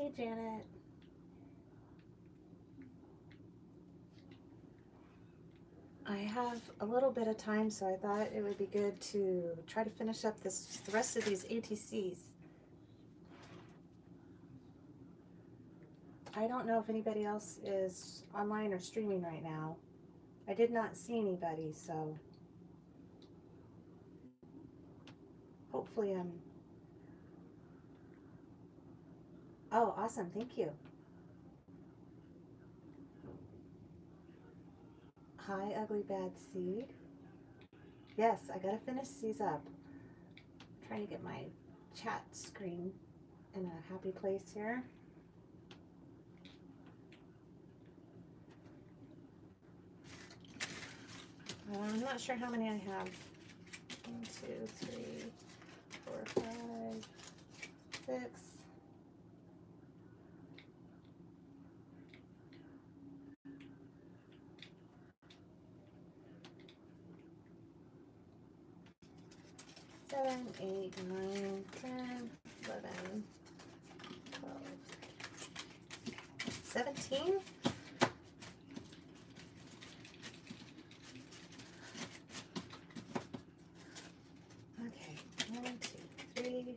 Hey, Janet. I have a little bit of time, so I thought it would be good to try to finish up this the rest of these ATCs. I don't know if anybody else is online or streaming right now. I did not see anybody, so hopefully I'm. Oh, awesome. Thank you. Hi, Ugly Bad Seed. Yes, I gotta finish these up. I'm trying to get my chat screen in a happy place here. Uh, I'm not sure how many I have. One, two, three, four, five, six. Seven, eight, nine, ten, eleven, twelve, seventeen. Okay, one, two, three,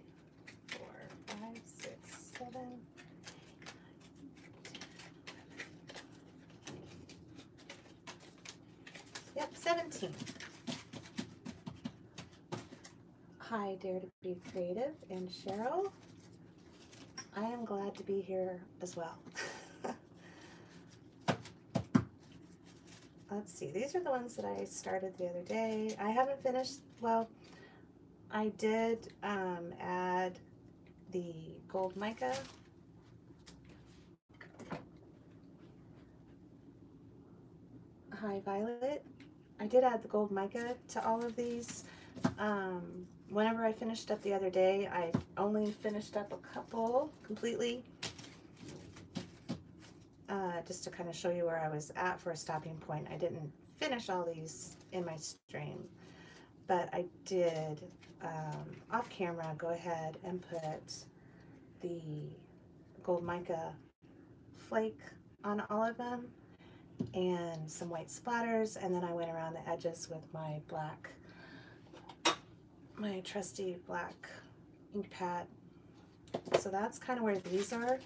four, five, six, seven. Yep, 17. Hi, Dare to be Creative and Cheryl. I am glad to be here as well. Let's see, these are the ones that I started the other day. I haven't finished, well, I did um, add the gold mica. Hi, Violet. I did add the gold mica to all of these. Um, whenever I finished up the other day, I only finished up a couple completely. Uh, just to kind of show you where I was at for a stopping point. I didn't finish all these in my stream, but I did um, off camera go ahead and put the gold mica flake on all of them and some white splatters and then I went around the edges with my black my trusty black ink pad so that's kind of where these are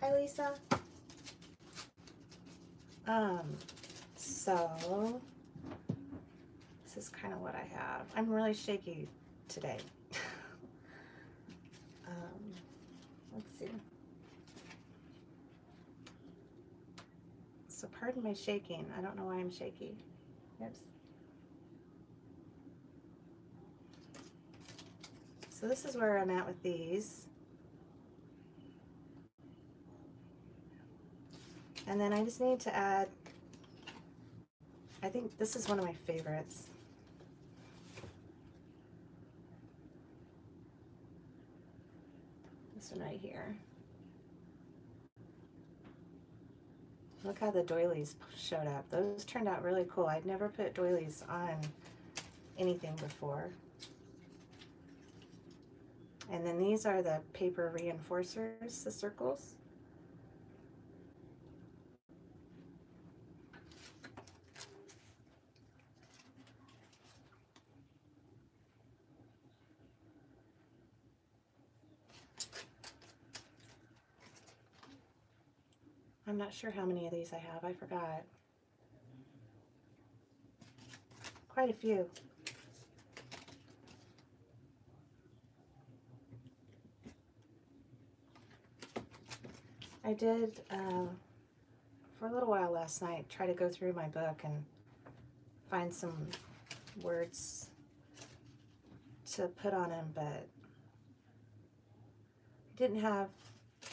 hi Lisa um so this is kind of what I have I'm really shaky today um, let's see So pardon my shaking. I don't know why I'm shaky. Oops. So this is where I'm at with these. And then I just need to add, I think this is one of my favorites. This one right here. Look how the doilies showed up. Those turned out really cool. I'd never put doilies on anything before. And then these are the paper reinforcers, the circles. I'm not sure how many of these I have. I forgot. Quite a few. I did, uh, for a little while last night, try to go through my book and find some words to put on them, but didn't have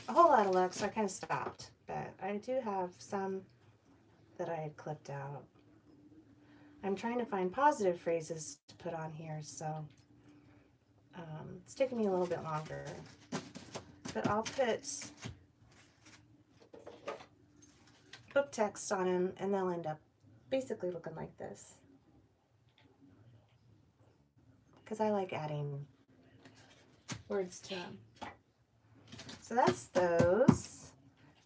a whole lot of luck, so I kind of stopped but I do have some that I had clipped out. I'm trying to find positive phrases to put on here, so um, it's taking me a little bit longer. But I'll put book text on them, and they'll end up basically looking like this. Because I like adding words to them. So that's those.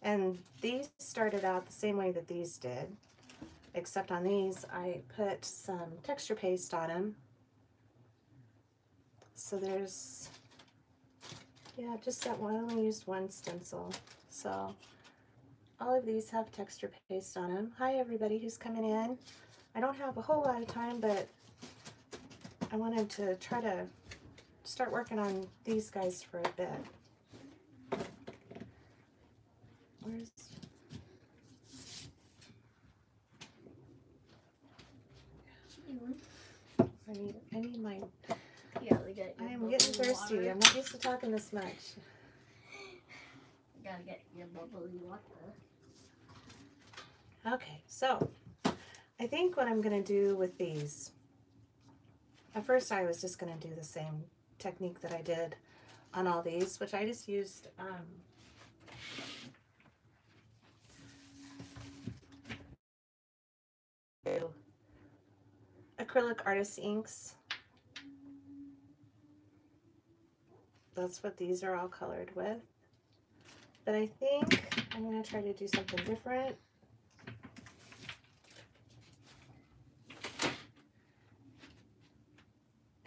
And these started out the same way that these did. Except on these, I put some texture paste on them. So there's, yeah, just that one. I only used one stencil. So all of these have texture paste on them. Hi everybody who's coming in. I don't have a whole lot of time, but I wanted to try to start working on these guys for a bit. Where's I need I need my Yeah, we got. I am getting thirsty. water. I'm not used to talking this much. You gotta get your bubbly water. Okay, so I think what I'm going to do with these, at first I was just going to do the same technique that I did on all these, which I just used um, acrylic artist inks. That's what these are all colored with. But I think I'm going to try to do something different.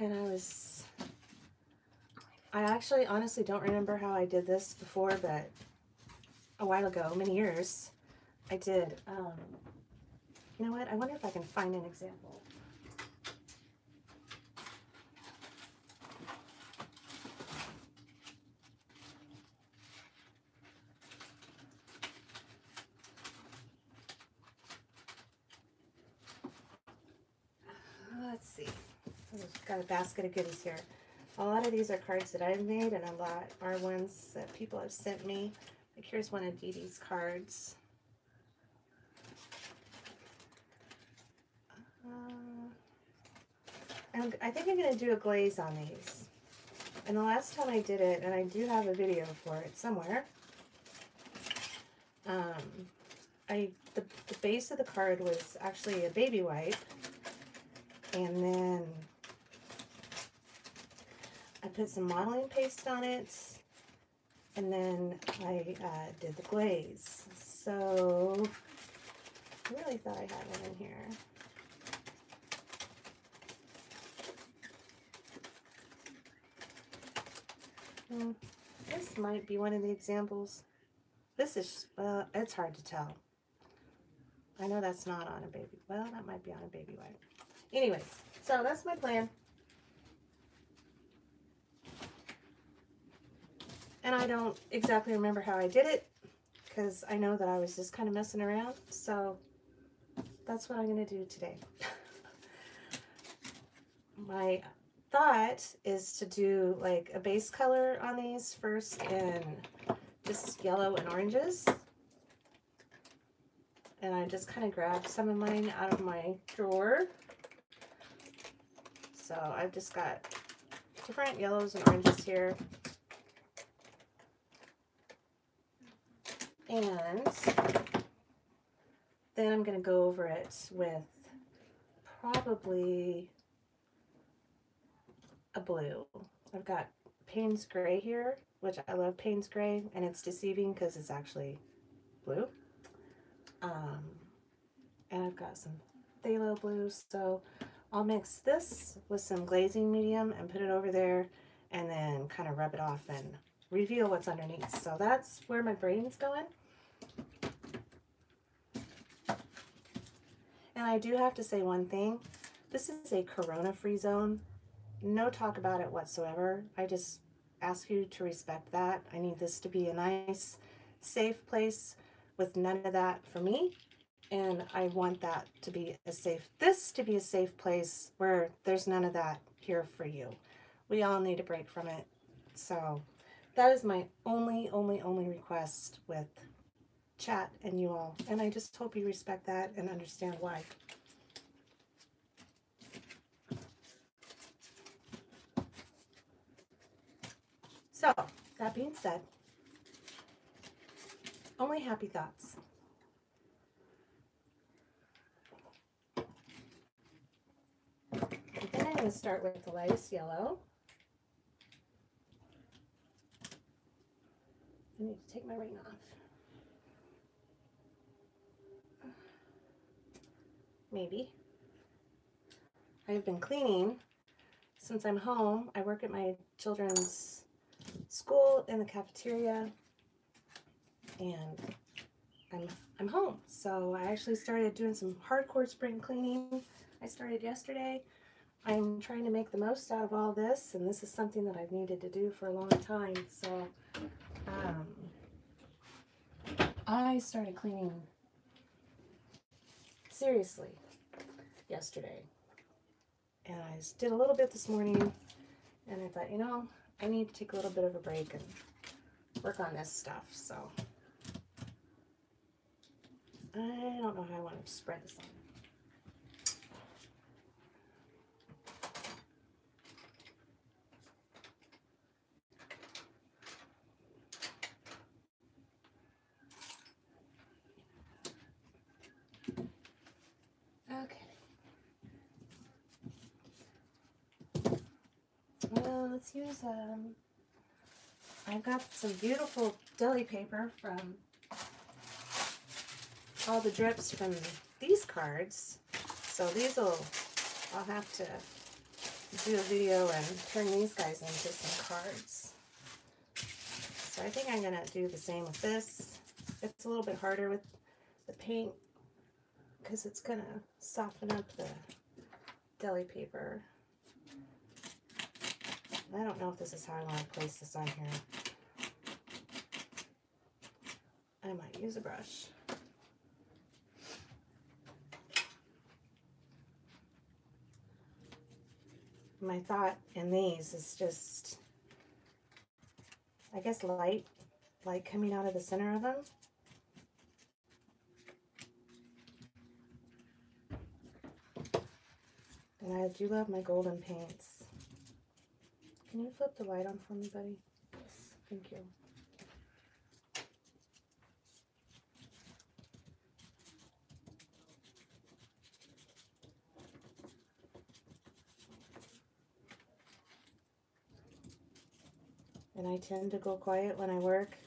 And I was I actually honestly don't remember how I did this before, but a while ago, many years, I did. Um, you know what? I wonder if I can find an example. Let's see. I've got a basket of goodies here. A lot of these are cards that I've made, and a lot are ones that people have sent me. Like here's one of Dee Dee's cards. Uh, I think I'm going to do a glaze on these. And the last time I did it, and I do have a video for it somewhere, um, I the, the base of the card was actually a baby wipe and then I put some modeling paste on it and then I uh, did the glaze. So I really thought I had one in here. Hmm, this might be one of the examples. This is well it's hard to tell. I know that's not on a baby well that might be on a baby wipe. Anyways, so that's my plan. And I don't exactly remember how I did it because I know that I was just kind of messing around. So that's what I'm going to do today. my thought is to do like a base color on these first in just yellow and oranges. And I just kind of grabbed some of mine out of my drawer. So I've just got different yellows and oranges here. And then I'm going to go over it with probably a blue. I've got Payne's Gray here, which I love Payne's Gray, and it's deceiving because it's actually blue. Um, and I've got some phthalo blue, so I'll mix this with some glazing medium and put it over there and then kind of rub it off and reveal what's underneath. So that's where my brain's going. And I do have to say one thing. This is a corona-free zone. No talk about it whatsoever. I just ask you to respect that. I need this to be a nice, safe place with none of that for me and I want that to be a safe, this to be a safe place where there's none of that here for you. We all need a break from it. So that is my only, only, only request with chat and you all. And I just hope you respect that and understand why. So, that being said, only happy thoughts. Then I'm going to start with the lightest yellow. I need to take my ring off. Maybe. I've been cleaning since I'm home. I work at my children's school in the cafeteria and I'm I'm home. So I actually started doing some hardcore spring cleaning. I started yesterday. I'm trying to make the most out of all this, and this is something that I've needed to do for a long time. So um, I started cleaning seriously yesterday. And I did a little bit this morning, and I thought, you know, I need to take a little bit of a break and work on this stuff. So I don't know how I want to spread this on. Okay. Well, let's use um. I've got some beautiful deli paper from all the drips from these cards. So these will, I'll have to do a video and turn these guys into some cards. So I think I'm gonna do the same with this. It's a little bit harder with the paint because it's gonna soften up the deli paper. I don't know if this is how I want to place this on here. I might use a brush. My thought in these is just, I guess, light, light coming out of the center of them. And I do love my golden paints. Can you flip the light on for me, buddy? Yes. Thank you. And I tend to go quiet when I work.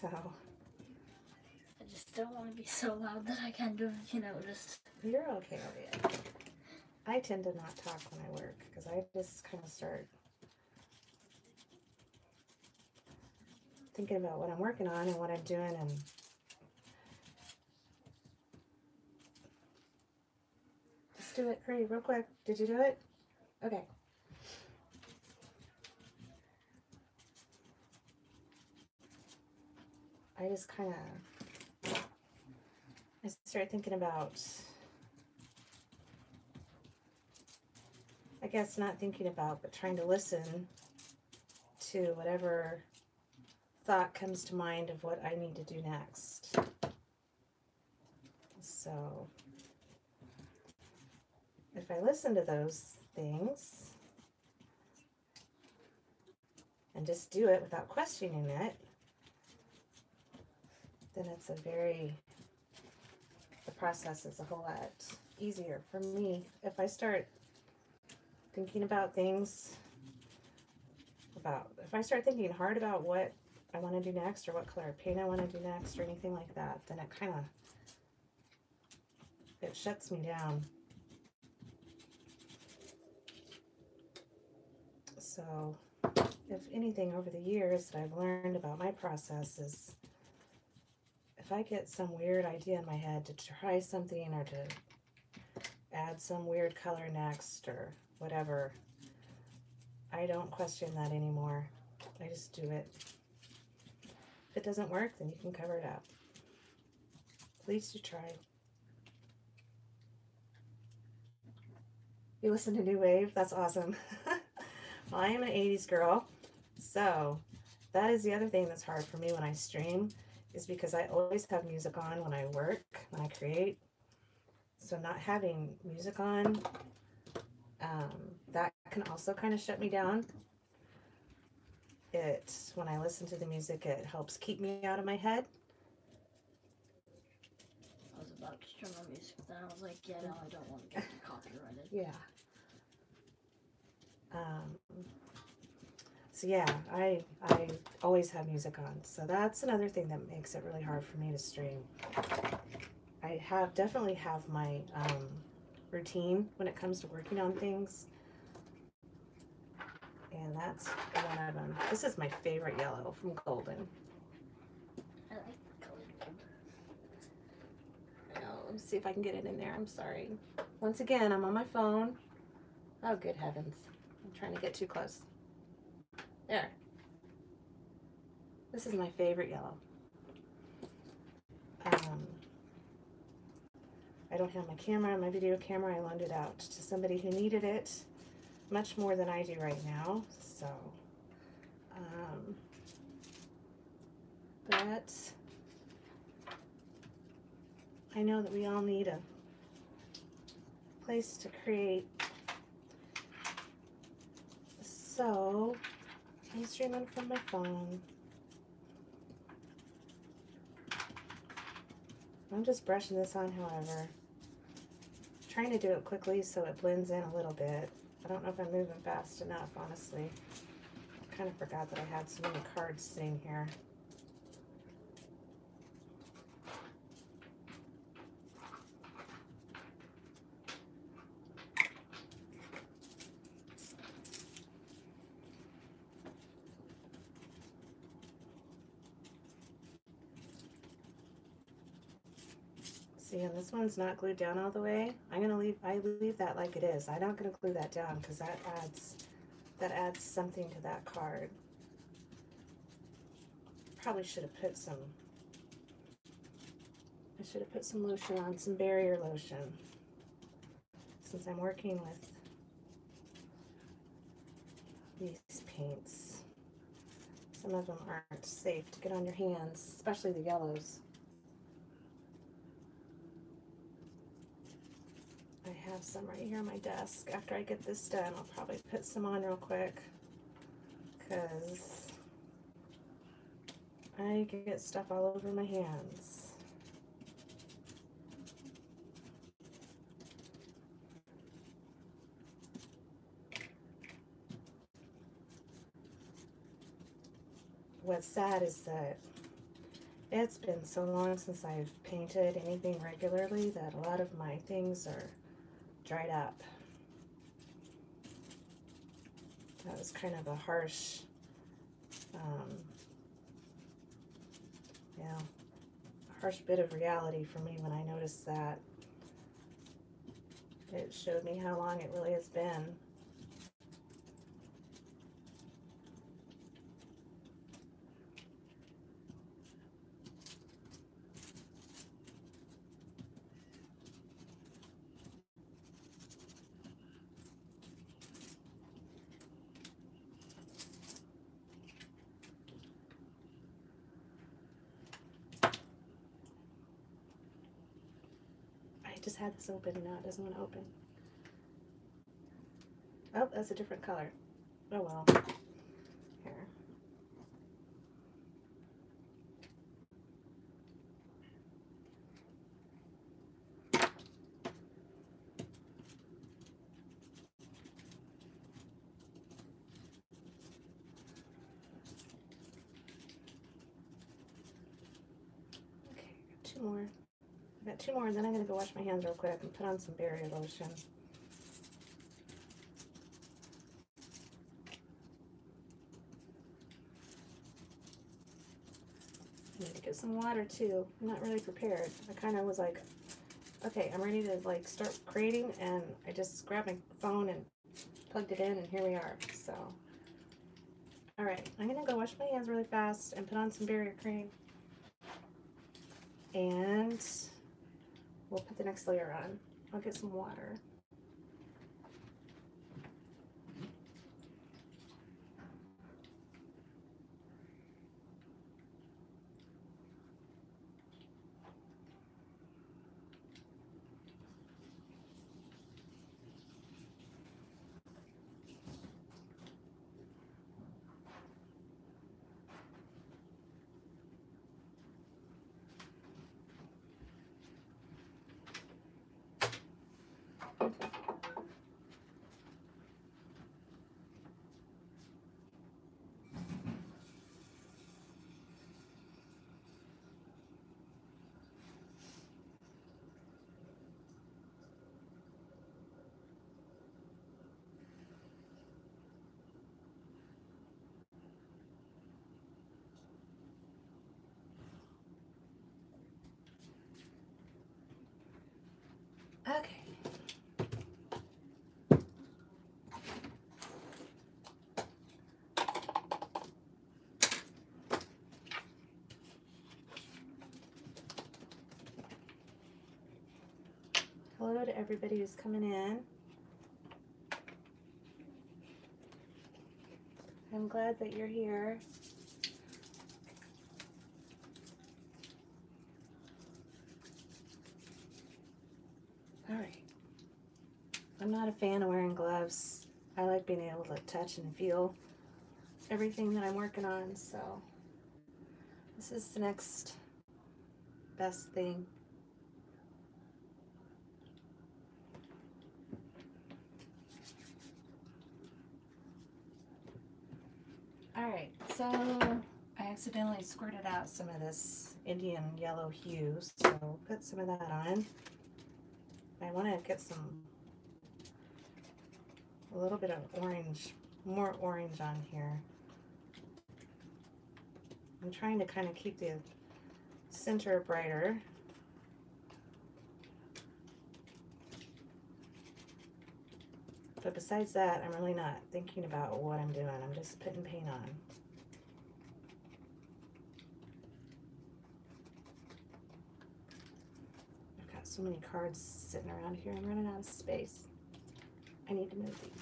So I just don't want to be so loud that I can't do, you know, just. you're okay, Olivia. I tend to not talk when I work because I just kind of start thinking about what I'm working on and what I'm doing and just do it. Hurry, real quick. Did you do it? Okay. I just kind of I started thinking about I guess not thinking about, but trying to listen to whatever thought comes to mind of what I need to do next. So, if I listen to those things and just do it without questioning it, then it's a very, the process is a whole lot easier for me. If I start thinking about things about if I start thinking hard about what I want to do next or what color paint I want to do next or anything like that, then it kind of it shuts me down. So, if anything over the years that I've learned about my process is if I get some weird idea in my head to try something or to add some weird color next or whatever. I don't question that anymore. I just do it. If it doesn't work, then you can cover it up. Least you tried. You listen to New Wave? That's awesome. well, I am an 80s girl, so that is the other thing that's hard for me when I stream is because I always have music on when I work, when I create. So not having music on um, that can also kind of shut me down. It, when I listen to the music, it helps keep me out of my head. I was about to turn my music down. I was like, yeah, no, I don't want to get copyrighted. Yeah. Um, so yeah, I I always have music on. So that's another thing that makes it really hard for me to stream. I have definitely have my um, routine when it comes to working on things. And that's one of them. Um, this is my favorite yellow from Golden. I like the color gold. I. Let me see if I can get it in there. I'm sorry. Once again, I'm on my phone. Oh, good heavens. I'm trying to get too close. There. This is my favorite yellow. Um, I don't have my camera, my video camera. I loaned it out to somebody who needed it much more than I do right now. So, um, but I know that we all need a place to create. So, I'm streaming from my phone. I'm just brushing this on, however. Trying to do it quickly so it blends in a little bit. I don't know if I'm moving fast enough, honestly. I kind of forgot that I had so many cards sitting here. And this one's not glued down all the way. I'm gonna leave, I leave that like it is. I'm not gonna glue that down because that adds, that adds something to that card. Probably should have put some, I should have put some lotion on, some barrier lotion. Since I'm working with these paints. Some of them aren't safe to get on your hands, especially the yellows. I have some right here on my desk. After I get this done, I'll probably put some on real quick because I get stuff all over my hands. What's sad is that it's been so long since I've painted anything regularly that a lot of my things are dried up. That was kind of a harsh, um, yeah, harsh bit of reality for me when I noticed that. It showed me how long it really has been. I open now it doesn't want to open. Oh, that's a different color. Oh well. Here. Okay, got two more. I got two more, and then I'm gonna go wash my hands real quick and put on some barrier lotion. I need to get some water too. I'm not really prepared. I kind of was like, okay, I'm ready to like start creating, and I just grabbed my phone and plugged it in, and here we are. So, all right, I'm gonna go wash my hands really fast and put on some barrier cream, and we'll put the next layer on. I'll get some water. Hello to everybody who's coming in. I'm glad that you're here. All right. I'm not a fan of wearing gloves. I like being able to touch and feel everything that I'm working on, so this is the next best thing. All right, so I accidentally squirted out some of this Indian yellow hue, so put some of that on. I want to get some, a little bit of orange, more orange on here. I'm trying to kind of keep the center brighter. But besides that, I'm really not thinking about what I'm doing. I'm just putting paint on. So many cards sitting around here. I'm running out of space. I need to move these.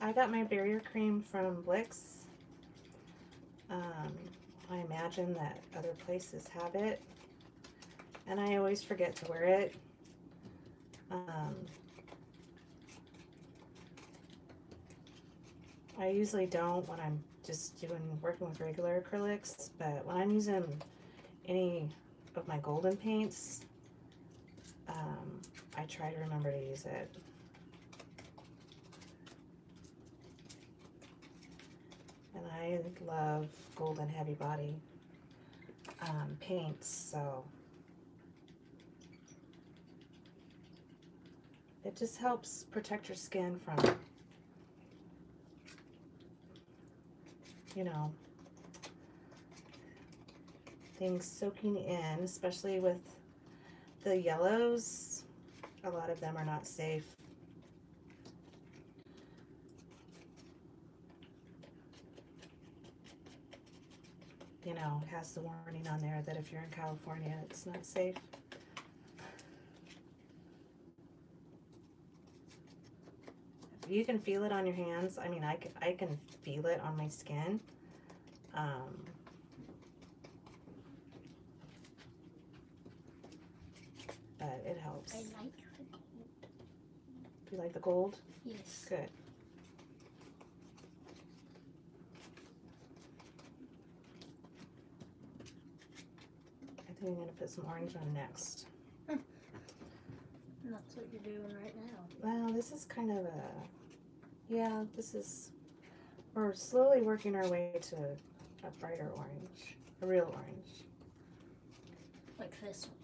I got my barrier cream from Blick's. Um, I imagine that other places have it. And I always forget to wear it. Um, I usually don't when I'm just doing working with regular acrylics, but when I'm using any of my golden paints, um, I try to remember to use it. And I love golden heavy body um, paints, so it just helps protect your skin from, you know, things soaking in, especially with the yellows. A lot of them are not safe. You know, it has the warning on there that if you're in California, it's not safe. You can feel it on your hands. I mean, I can, I can feel it on my skin. Um, but it helps. I like the gold. Do you like the gold? Yes. Good. I think I'm gonna put some orange on next. That's what you're doing right now. Well, this is kind of a, yeah, this is, we're slowly working our way to a brighter orange, a real orange. Like this one.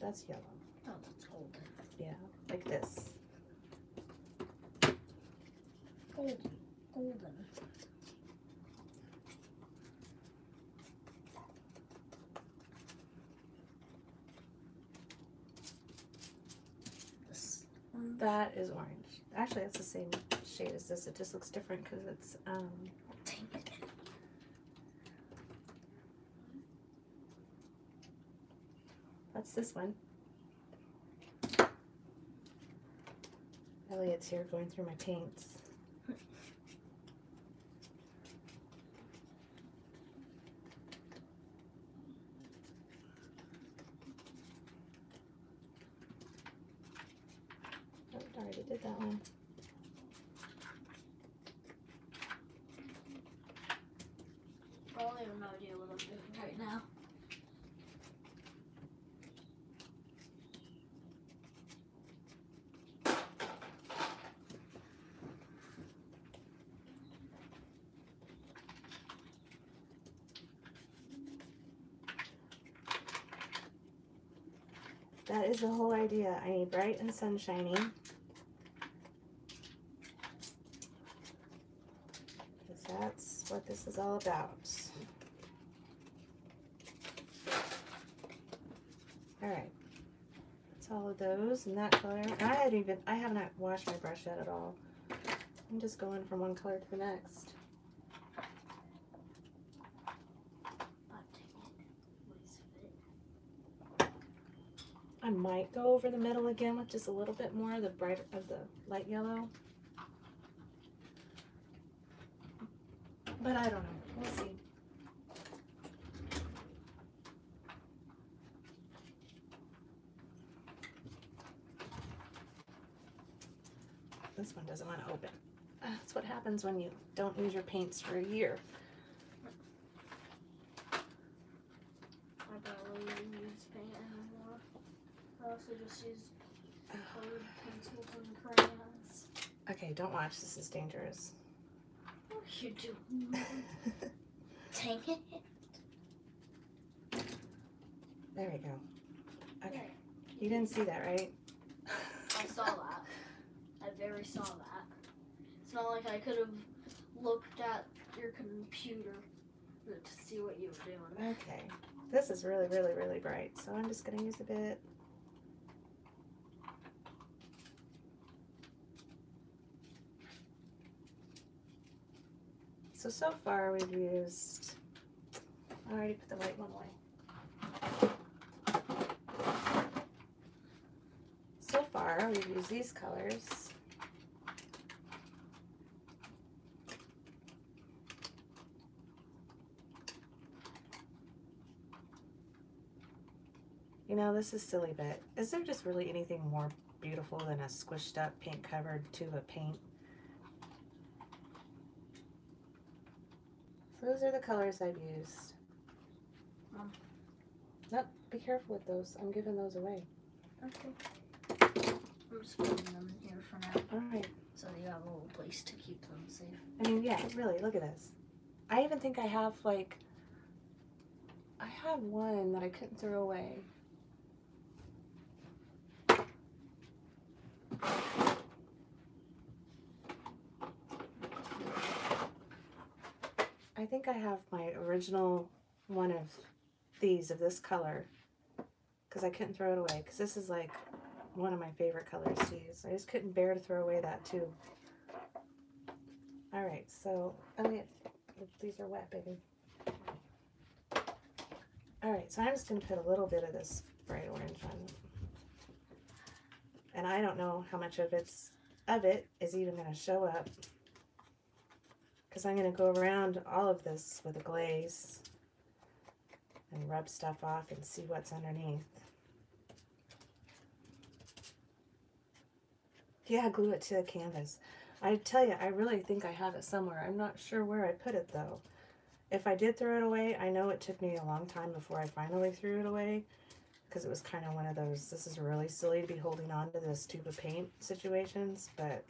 That's yellow. Oh, that's golden. Yeah, like this. Golden. Golden. This. That is orange. Actually, that's the same shade as this. It just looks different because it's, um, That's this one. Elliot's here going through my paints. Oh, I already did that one. I don't have no idea what I'm doing right now. That is the whole idea. I need bright and sunshiny. Because that's what this is all about. All right. That's all of those in that color. I had even I have not washed my brush yet at all. I'm just going from one color to the next. God dang it. Always fit. I might go over the middle again with just a little bit more of the bright of the light yellow. But I don't know. We'll see. This one doesn't want to open. That's what happens when you don't use your paints for a year. I barely even use paint anymore. I also just use colored pencils and crayons. Okay, don't watch. This is dangerous. What are you doing? Dang it. There we go. Okay. You didn't see that, right? I saw that. I very saw that. It's not like I could have looked at your computer to see what you were doing. Okay. This is really, really, really bright, so I'm just going to use a bit. So, so far we've used, I already put the white one away. So far we've used these colors. You know, this is silly, but is there just really anything more beautiful than a squished up paint covered tube of paint? Those are the colors I've used. Mom. Nope, be careful with those. I'm giving those away. Okay. I'm just putting them here for now All right. so you have a little place to keep them safe. I mean, yeah, really, look at this. I even think I have like, I have one that I couldn't throw away. I think I have my original one of these of this color because I couldn't throw it away because this is like one of my favorite colors to use. I just couldn't bear to throw away that too. All right, so oh wait, these are wet, baby. All right, so I'm just gonna put a little bit of this bright orange on, and I don't know how much of it's of it is even gonna show up because I'm gonna go around all of this with a glaze and rub stuff off and see what's underneath. Yeah, glue it to the canvas. I tell you, I really think I have it somewhere. I'm not sure where I put it though. If I did throw it away, I know it took me a long time before I finally threw it away because it was kind of one of those, this is really silly to be holding on to this tube of paint situations, but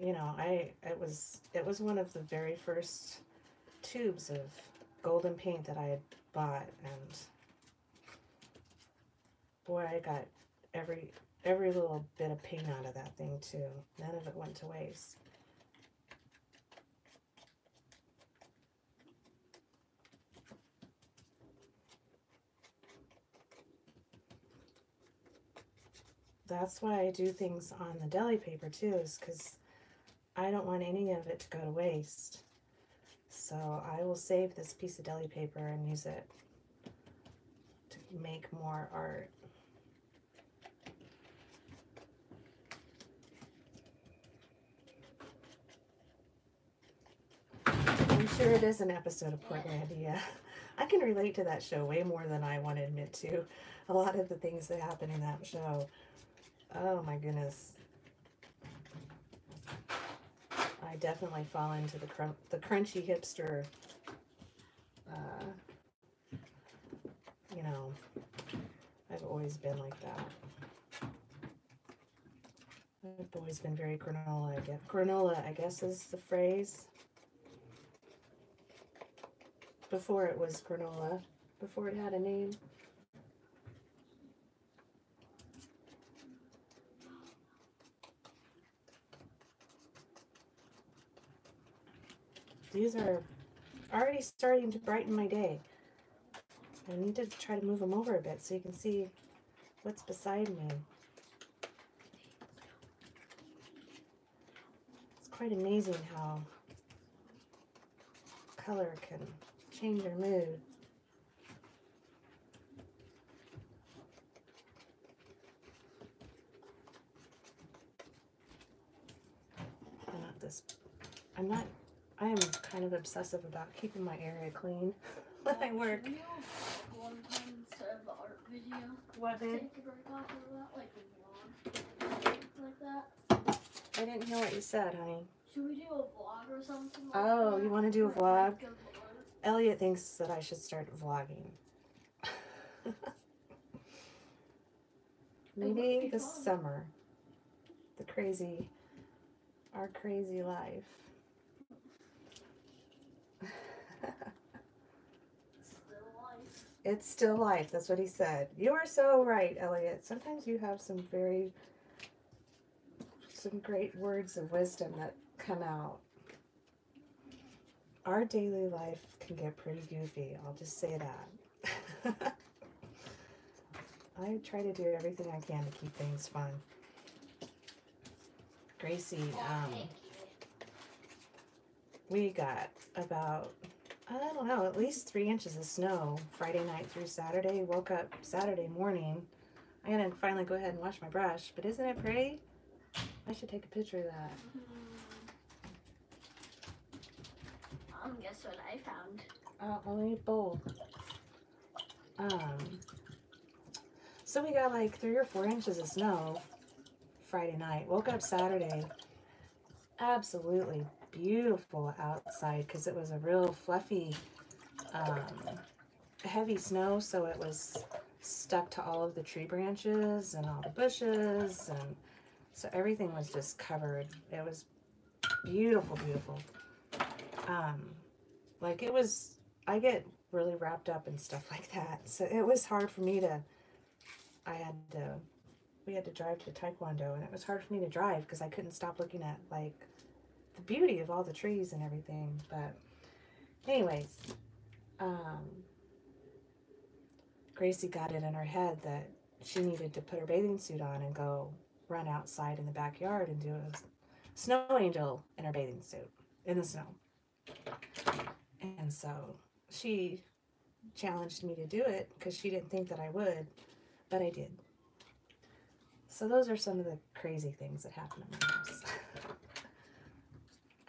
you know, I, it was, it was one of the very first tubes of golden paint that I had bought and boy, I got every every little bit of paint out of that thing too. None of it went to waste. That's why I do things on the deli paper too, is because I don't want any of it to go to waste. So I will save this piece of deli paper and use it to make more art. I'm sure it is an episode of Portlandia. I can relate to that show way more than I want to admit to. A lot of the things that happen in that show. Oh my goodness. Definitely fall into the crun- the crunchy hipster. Uh, you know, I've always been like that. I've always been very granola. I guess granola, I guess, is the phrase before it was granola, before it had a name. These are already starting to brighten my day. I need to try to move them over a bit so you can see what's beside me. It's quite amazing how color can change your mood. I'm not this. I'm not. I am kind of obsessive about keeping my area clean when I work. Should we do one time instead of the art video? What, babe? Take a break off of that, like a vlog. Like that. I didn't hear what you said, honey. Should we do a vlog or something like Oh, that? you want to do a vlog? like a vlog? Elliot thinks that I should start vlogging. Maybe this fun. summer. The crazy, our crazy life. Still life. it's still life. That's what he said. You are so right, Elliot. Sometimes you have some very, some great words of wisdom that come out. Our daily life can get pretty goofy. I'll just say that. I try to do everything I can to keep things fun. Gracie, Oh, um, we got about I don't know, at least three inches of snow Friday night through Saturday. Woke up Saturday morning. I gotta finally go ahead and wash my brush, but isn't it pretty? I should take a picture of that. Um, guess what I found? Uh, I'll a bowl. Um, so we got like three or four inches of snow Friday night. Woke up Saturday. Absolutely beautiful outside because it was a real fluffy, um, heavy snow. So it was stuck to all of the tree branches and all the bushes. And so everything was just covered. It was beautiful, beautiful. Um, like it was i get really wrapped up in stuff like that so it was hard for me to i had to we had to drive to taekwondo and it was hard for me to drive because i couldn't stop looking at like the beauty of all the trees and everything but anyways um gracie got it in her head that she needed to put her bathing suit on and go run outside in the backyard and do a snow angel in her bathing suit in the snow and so she challenged me to do it because she didn't think that I would, but I did. So those are some of the crazy things that happen in my house.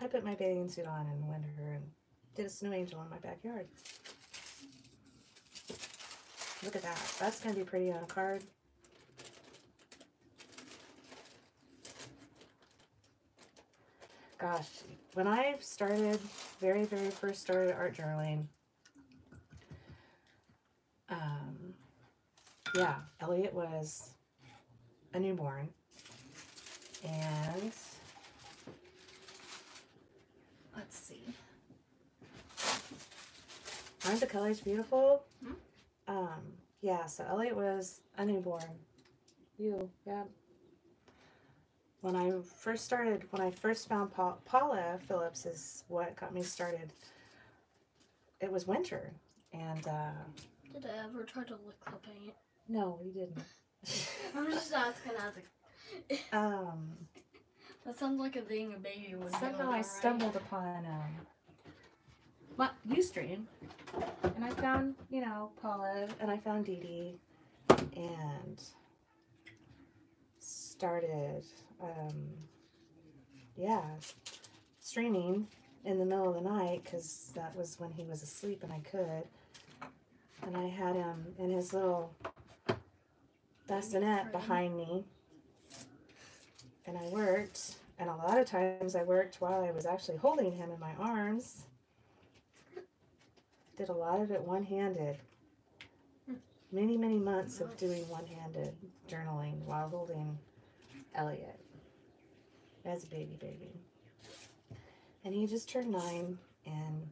I put my bathing suit on in winter and did a snow angel in my backyard. Look at that. That's going to be pretty on a card. Gosh, when I started, very, very first started art journaling, um, yeah, Elliot was a newborn. And let's see. Aren't the colors beautiful? Hmm? Um, yeah, so Elliot was a newborn. You, yeah. When I first started, when I first found Pa- Paula Phillips is what got me started. It was winter, and uh, Did I ever try to lick the paint? no, we didn't. I'm just asking as a. um, That sounds like a thing a baby would do. somehow I right? stumbled upon um, my UStream, and I found you know Paula, and I found Dee Dee, and started um, yeah streaming in the middle of the night because that was when he was asleep and I could, and I had him in his little bassinet behind me, and I worked. And a lot of times I worked while I was actually holding him in my arms. Did a lot of it one handed. Hmm. Many, many months of doing one handed journaling while holding Elliot as a baby baby. And he just turned nine in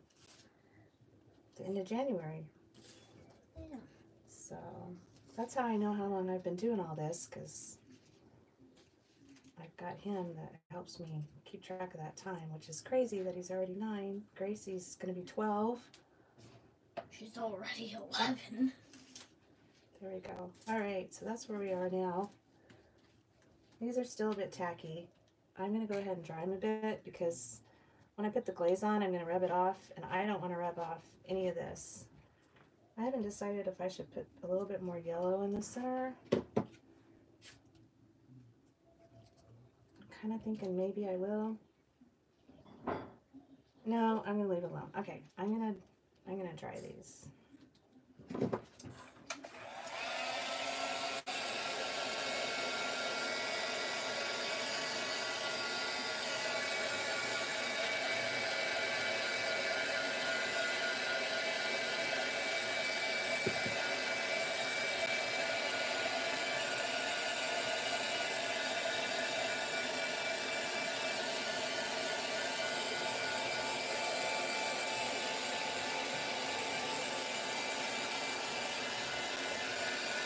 the end of January. Yeah. So that's how I know how long I've been doing all this because I've got him that helps me keep track of that time, which is crazy that he's already nine. Gracie's going to be 12 She's already 11. There we go. All right, so that's where we are now. These are still a bit tacky. I'm going to go ahead and dry them a bit because when I put the glaze on, I'm going to rub it off, and I don't want to rub off any of this. I haven't decided if I should put a little bit more yellow in the center. I'm kind of thinking maybe I will. No, I'm going to leave it alone. Okay, I'm going to I'm going to try these.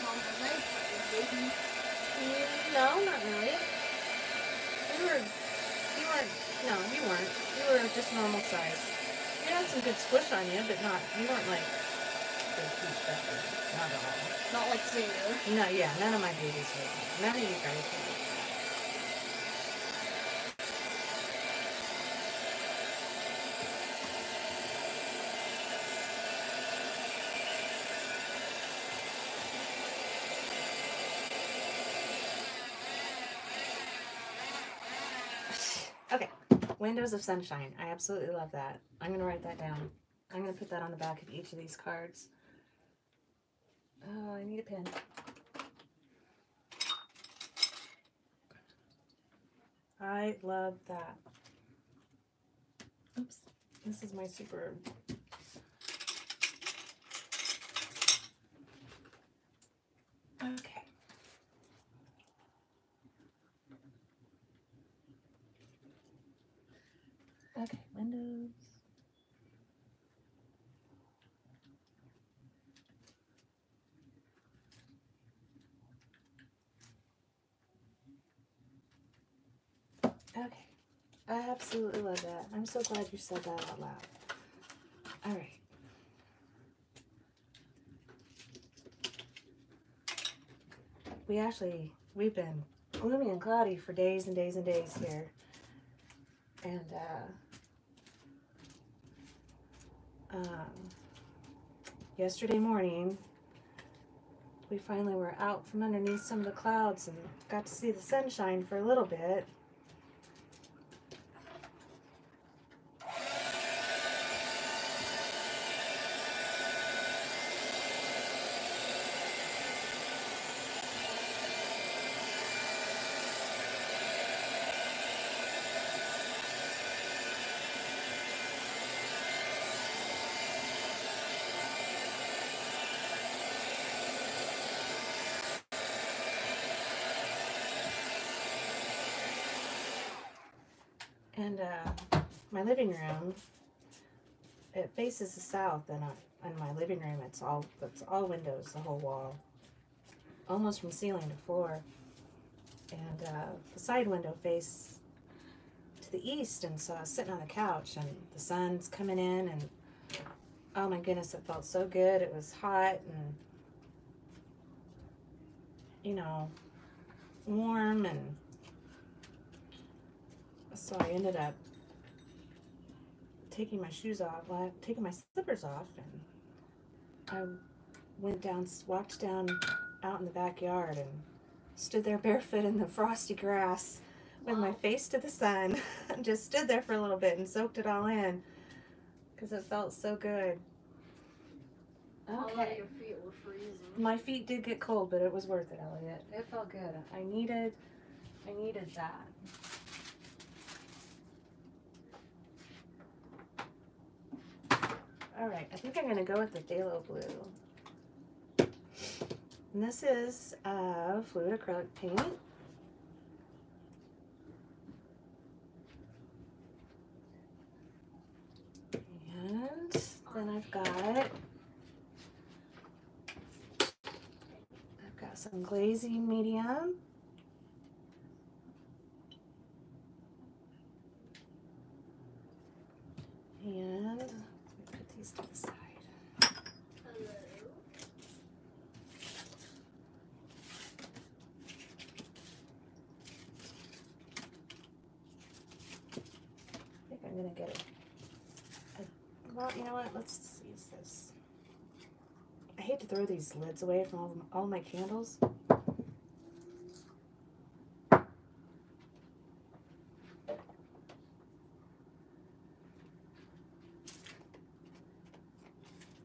Mom, was I baby? Mm, No, not really. You were, you weren't. No, you weren't. You were just normal size. You had some good squish on you, but not. You weren't like big, huge pepper. Not at all. Not like Sailor. No, yeah, none of my babies were. like that. None of you guys. Okay, Windows of Sunshine. I absolutely love that. I'm going to write that down. I'm going to put that on the back of each of these cards. Oh, I need a pen. I love that. Oops. This is my super. Okay Windows. Okay. I absolutely love that. I'm so glad you said that out loud. All right. We actually, we've been gloomy and cloudy for days and days and days here. And, uh, um, yesterday morning, we finally were out from underneath some of the clouds and got to see the sunshine for a little bit. And uh, my living room, it faces the south, and uh, in my living room, it's all it's all windows, the whole wall, almost from ceiling to floor. And uh, the side window face to the east, and so I was sitting on the couch, and the sun's coming in, and oh my goodness, it felt so good. It was hot and you know warm and so I ended up taking my shoes off, well, taking my slippers off, and I went down, walked down out in the backyard, and stood there barefoot in the frosty grass with my face to the sun. and Just stood there for a little bit and soaked it all in because it felt so good. Okay. your feet were freezing. My feet did get cold, but it was worth it, Elliot. It felt good. I needed, I needed that. All right, I think I'm gonna go with the phthalo blue. And this is uh, fluid acrylic paint. And then I've got I've got some glazing medium. And let me put these to the side. to get it. a- Well, you know what? Let's use this. I hate to throw these lids away from all, all my candles.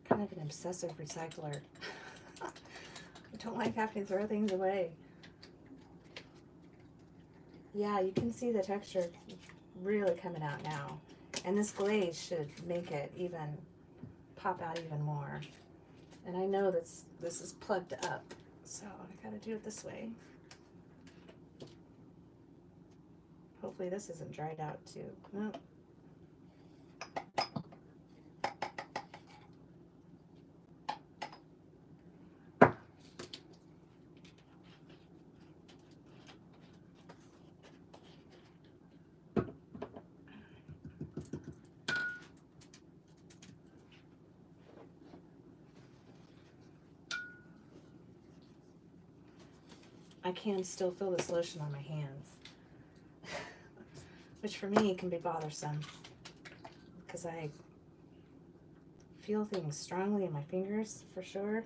Kind of an obsessive recycler. I don't like having to throw things away. Yeah, you can see the texture really coming out now. And this glaze should make it even pop out even more. And I know this this is plugged up, so I gotta do it this way. Hopefully this isn't dried out too. No. Can still feel this lotion on my hands. Which for me can be bothersome. Because I feel things strongly in my fingers for sure.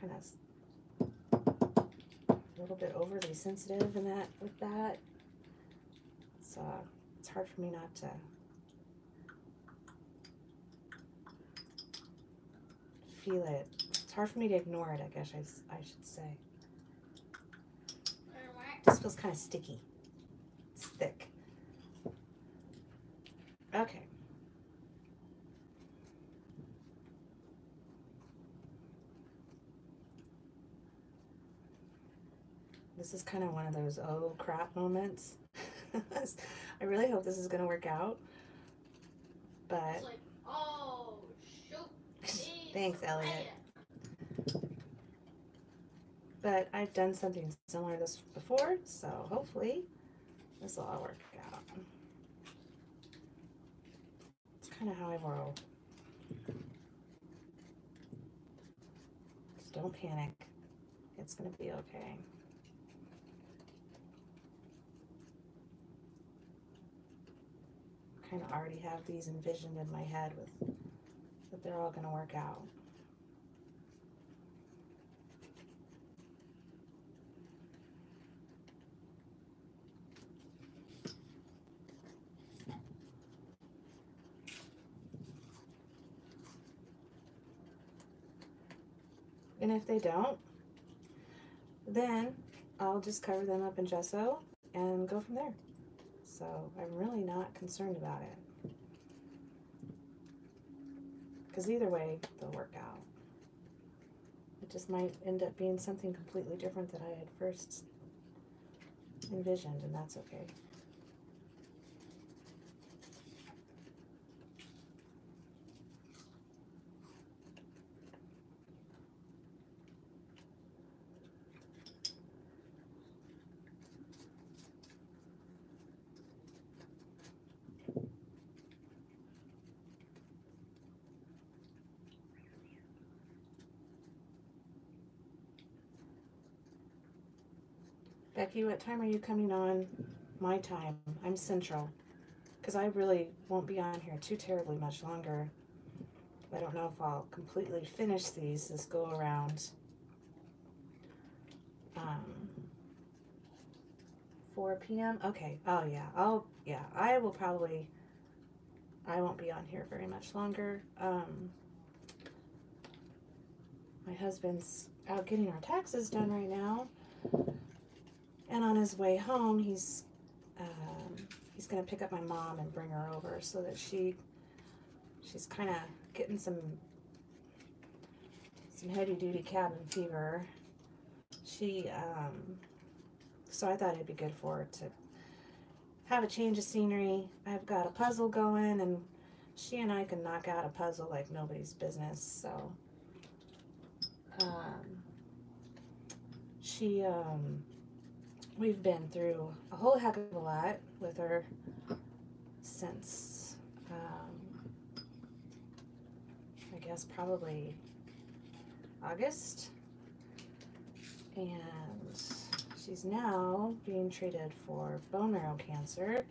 Kind of a little bit overly sensitive in that with that. So it's hard for me not to feel it. It's hard for me to ignore it, I guess I should say. This feels kind of sticky. It's thick. Okay. This is kind of one of those oh crap moments. I really hope this is going to work out. But It's like, oh, shoot. Thanks, Elliot. But I've done something similar to this before, so hopefully this will all work out. It's kind of how I roll. Don't panic. It's gonna be okay. Kind of already have these envisioned in my head with that they're all gonna work out. And if they don't, then I'll just cover them up in gesso and go from there. So I'm really not concerned about it. Because either way, they'll work out. It just might end up being something completely different than I had first envisioned, and that's okay. Becky, what time are you coming on my time? I'm central. Because I really won't be on here too terribly much longer. I don't know if I'll completely finish these this go around. Um, 4 p.m. Okay. Oh yeah. I'll yeah. I will probably. I won't be on here very much longer. Um, my husband's out getting our taxes done right now. And on his way home, he's um, he's gonna pick up my mom and bring her over so that she she's kind of getting some some heavy duty cabin fever. She um, so I thought it'd be good for her to have a change of scenery. I've got a puzzle going, and she and I can knock out a puzzle like nobody's business. So um, she um we've been through a whole heck of a lot with her since um, I guess probably August. And she's now being treated for bone marrow cancer.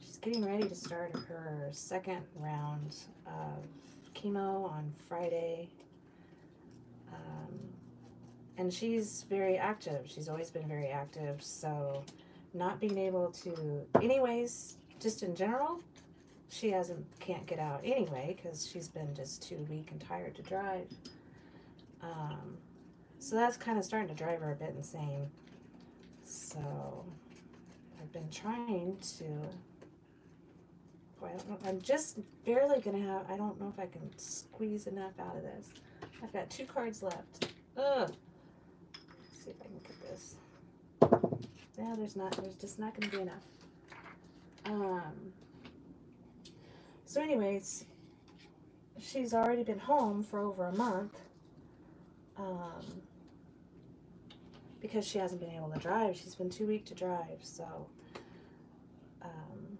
She's getting ready to start her second round of chemo on Friday. Um, and she's very active. She's always been very active. So, not being able to, anyways, just in general, she hasn't can't get out anyway because she's been just too weak and tired to drive. Um, so that's kind of starting to drive her a bit insane. So I've been trying to. I don't know. I'm just barely gonna have. I don't know if I can squeeze enough out of this. I've got two cards left. Ugh. Let's see if I can get this. Yeah, there's not. There's just not gonna be enough. Um. So, anyways, she's already been home for over a month. Um, because she hasn't been able to drive. She's been too weak to drive. So, um,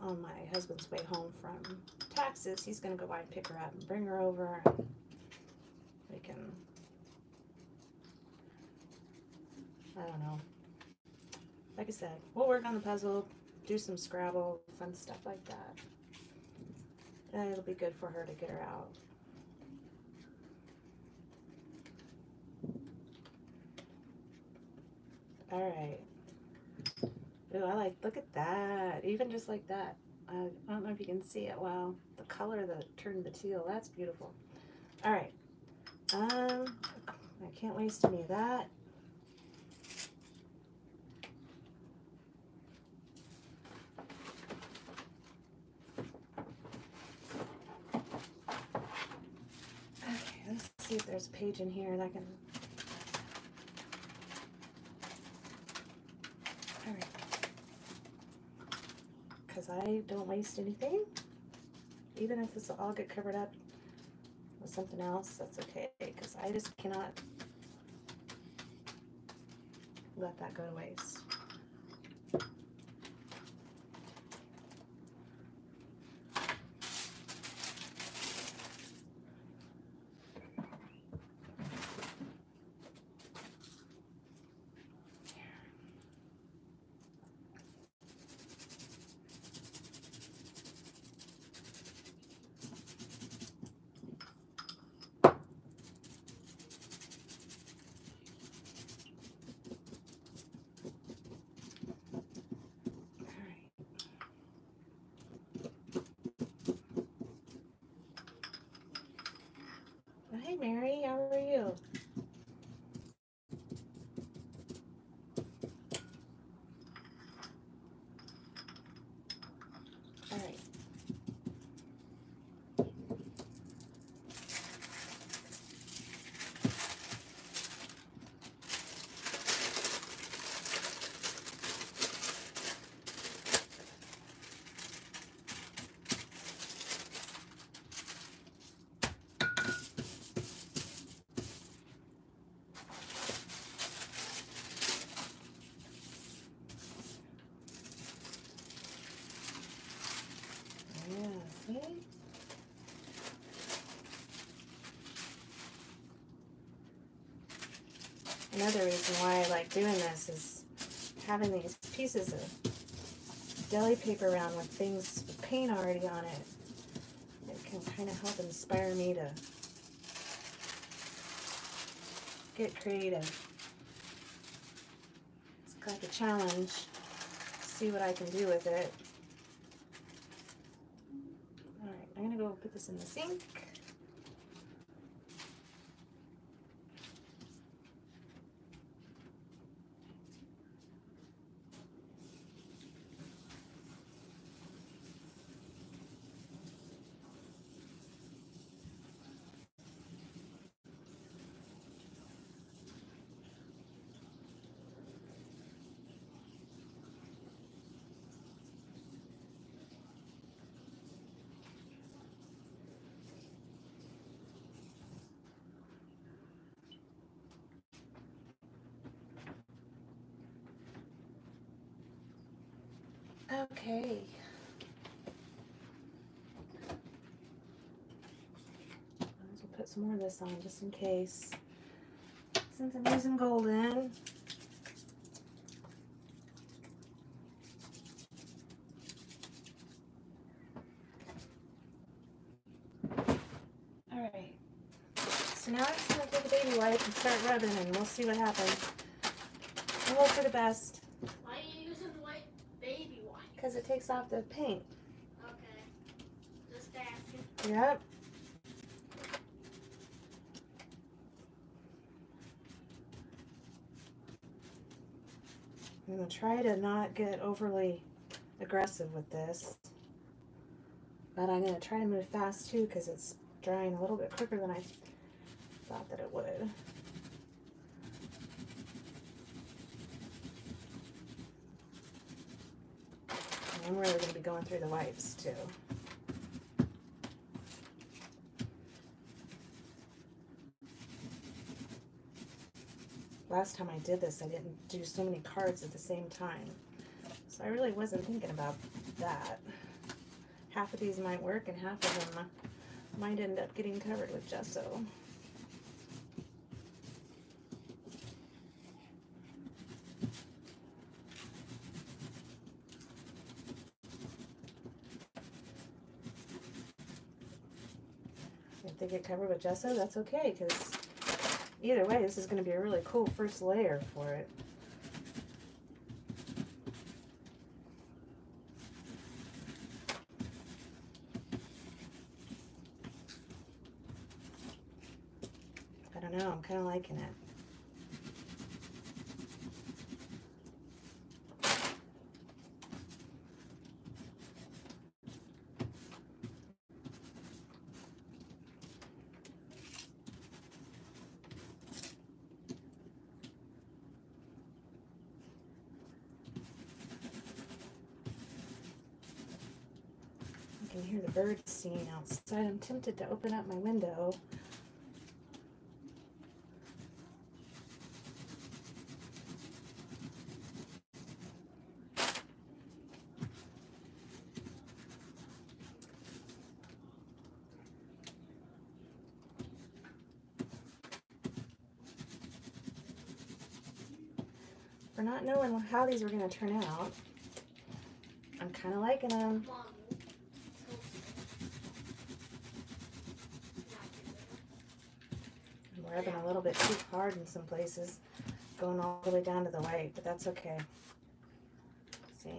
on my husband's way home from taxes, he's going to go by and pick her up and bring her over. And we can, I don't know. Like I said, we'll work on the puzzle, do some Scrabble, fun stuff like that. And it'll be good for her to get her out. All right. Ooh, I like, look at that. Even just like that. I, don't know if you can see it well. The color that turned the teal, that's beautiful. All right. Um, I can't waste any of that. Okay, let's see if there's a page in here that can Alright. Because I don't waste anything. Even if this will all get covered up with something else, that's okay. Because I just cannot let that go to waste. Alright. Hi Mary, how are you? Alright. Yeah, see? Another reason why I like doing this is having these pieces of deli paper around with things with paint already on it. It can kind of help inspire me to get creative. It's like a challenge. See what I can do with it. Alright, I'm gonna go put this in the sink. Okay. Might as well put some more of this on just in case. Since I'm using golden. Alright. So now I'm just going to take a baby wipe and start rubbing and we'll see what happens. I hope for the best because it takes off the paint. Okay. Just asking. Yep. I'm gonna try to not get overly aggressive with this. But I'm gonna try to move fast too because it's drying a little bit quicker than I thought that it would. I'm really gonna be going through the wipes too. Last time I did this, I didn't do so many cards at the same time. So I really wasn't thinking about that. Half of these might work and half of them might end up getting covered with gesso. Get covered with gesso, that's okay, because either way, this is going to be a really cool first layer for it. I don't know, I'm kind of liking it. I can hear singing outside. I'm tempted to open up my window. For not knowing how these were going to turn out, I'm kind of liking them. Mom. I'm rubbing a little bit too hard in some places, going all the way down to the white, but that's okay. See?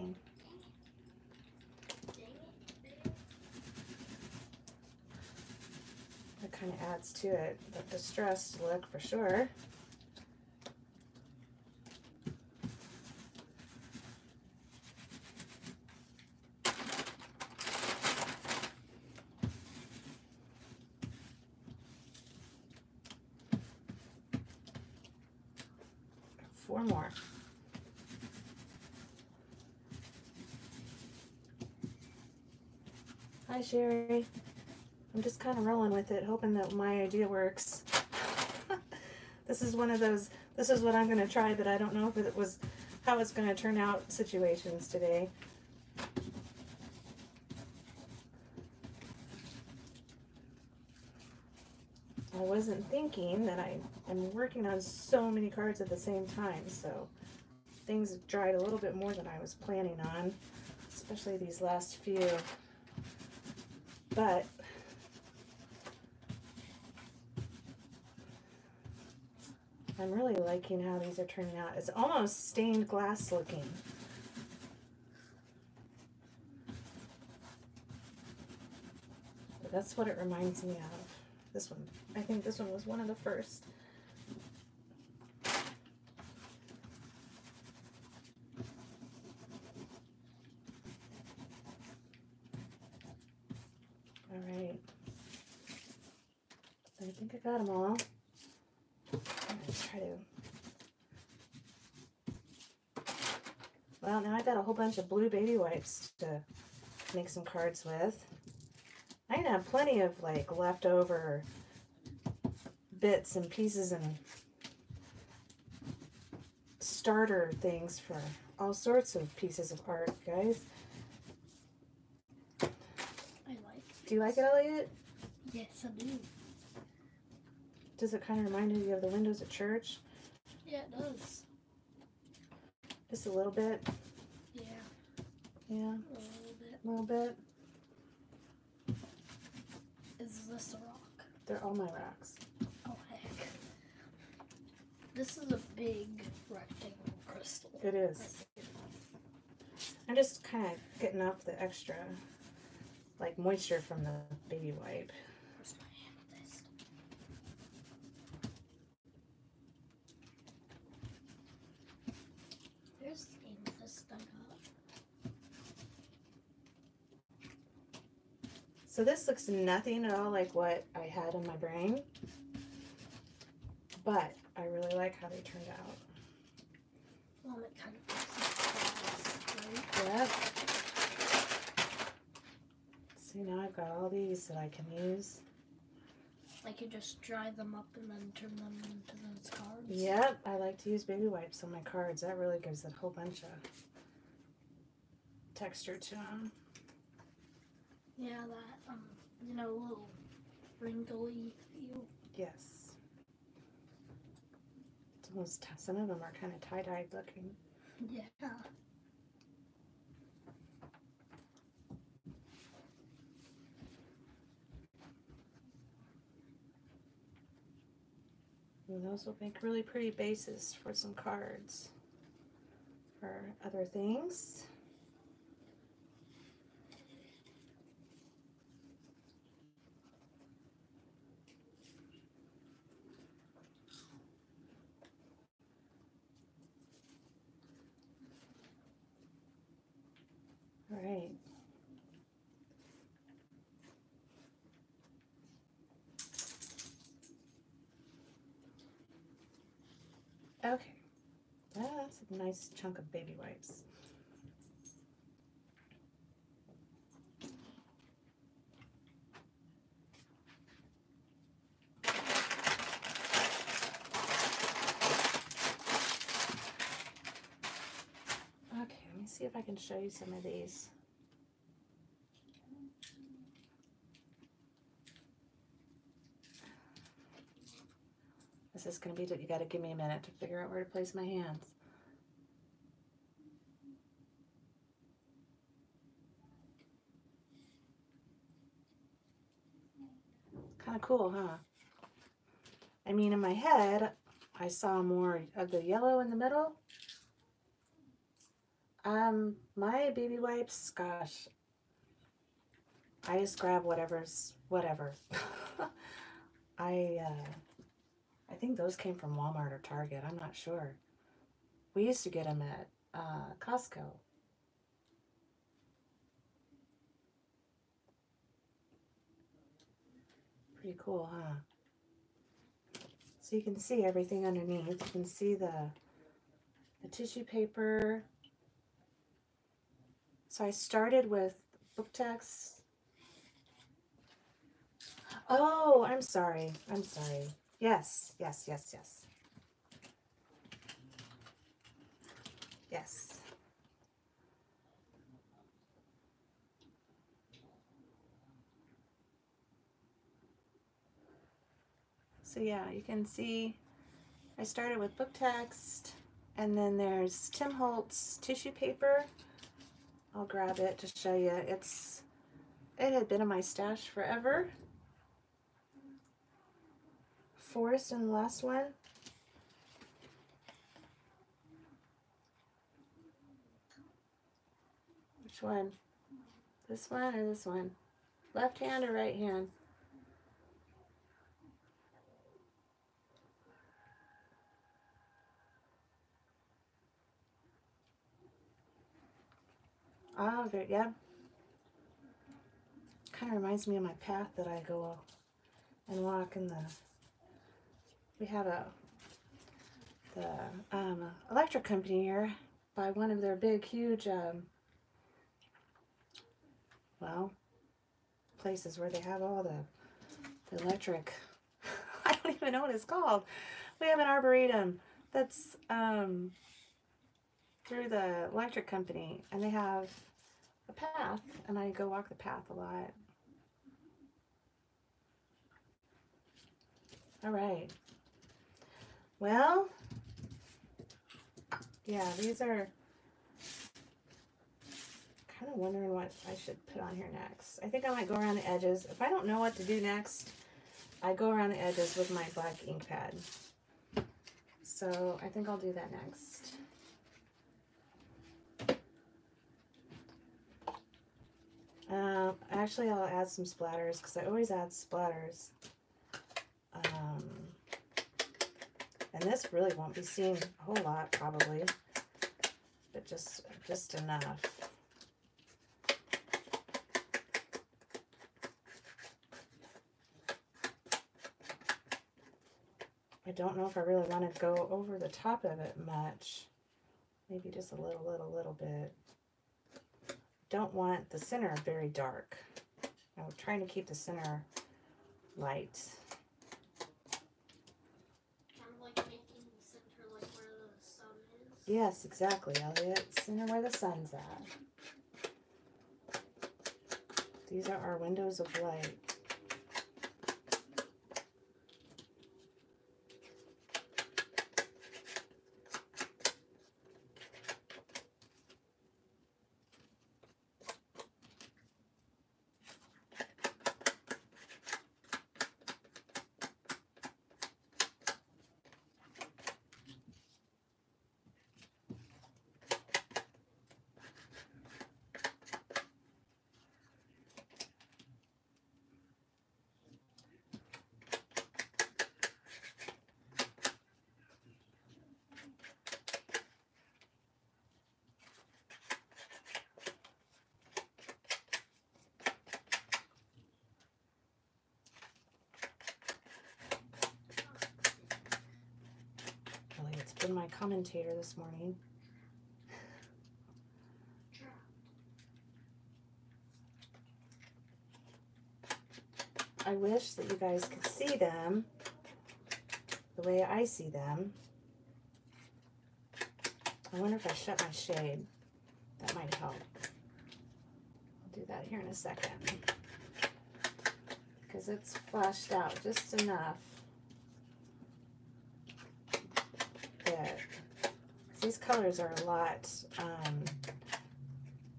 That kind of adds to it, the distressed look for sure. Four more. Hi, Sherry. I'm just kind of rolling with it, hoping that my idea works. this is one of those, this is what I'm going to try, but I don't know if it was how it's going to turn out situations today. I wasn't thinking that I am working on so many cards at the same time, so things dried a little bit more than I was planning on, especially these last few. But I'm really liking how these are turning out. It's almost stained glass looking. But that's what it reminds me of. This one. I think this one was one of the first. All right. I think I got them all. I'm gonna try to. Well, now I've got a whole bunch of blue baby wipes to make some cards with. I'm gonna have plenty of like leftover bits and pieces and starter things for all sorts of pieces of art, guys. I like. Do you like it, Elliot? Yes, I do. Does it kind of remind you of the windows at church? Yeah, it does. Just a little bit. Yeah, Yeah, a little bit. a little bit. Is this a rock? They're all my rocks. Oh, heck. This is a big rectangle crystal. It is. I'm just kind of getting off the extra, like moisture from the baby wipe. Where's my amethyst? There's the amethyst I got. So this looks nothing at all like what I had in my brain, but I really like how they turned out. Well, it kind of looks like? Yep. See now I've got all these that I can use. I could just dry them up and then turn them into those cards. Yep, I like to use baby wipes on my cards. That really gives it a whole bunch of texture to them. Yeah, that um, you know, little wrinkly feel. Yes. It's almost t- some of them are kind of tie-dyed looking. Yeah. And those will make really pretty bases for some cards for other things. All right. Okay. That's a nice chunk of baby wipes. Okay, let me see if I can show you some of these. This is going to be, you got to give me a minute to figure out where to place my hands. Kind of cool, huh? I mean, in my head, I saw more of the yellow in the middle. Um, my baby wipes, gosh, I just grab whatever's whatever. I uh, I think those came from Walmart or Target. I'm not sure. We used to get them at uh, Costco. Pretty cool, huh? So you can see everything underneath. You can see the the tissue paper. So I started with book text. Uh, oh, I'm sorry. I'm sorry. Yes, yes, yes, yes. Yes. So yeah, you can see I started with book text and then there's Tim Holtz tissue paper. I'll grab it to show you. It's it had been in my stash forever. Forest and the last one. Which one? This one or this one? Left hand or right hand? Oh. Yeah. Kind of reminds me of my path that I go and walk in the. We have a the um, electric company here by one of their big, huge, um, well, places where they have all the, the electric. I don't even know what it's called. We have an arboretum that's um, through the electric company, and they have a path, and I go walk the path a lot. All right. Well, yeah, these are kind of wondering what I should put on here next. I think I might go around the edges. If I don't know what to do next, I go around the edges with my black ink pad. So I think I'll do that next. Uh, actually, I'll add some splatters because I always add splatters. Um, and this really won't be seen a whole lot probably, but just just enough. I don't know if I really want to go over the top of it much. Maybe just a little, little, little bit. Don't want the center very dark. I'm trying to keep the center light. Kind of like making the center like where the sun is. Yes, exactly, Elliot. Center where the sun's at. These are our windows of light. Elliot's been my commentator this morning. I wish that you guys could see them the way I see them. I wonder if I shut my shade. That might help. I'll do that here in a second. Because it's flashed out just enough that 'cause these colors are a lot um,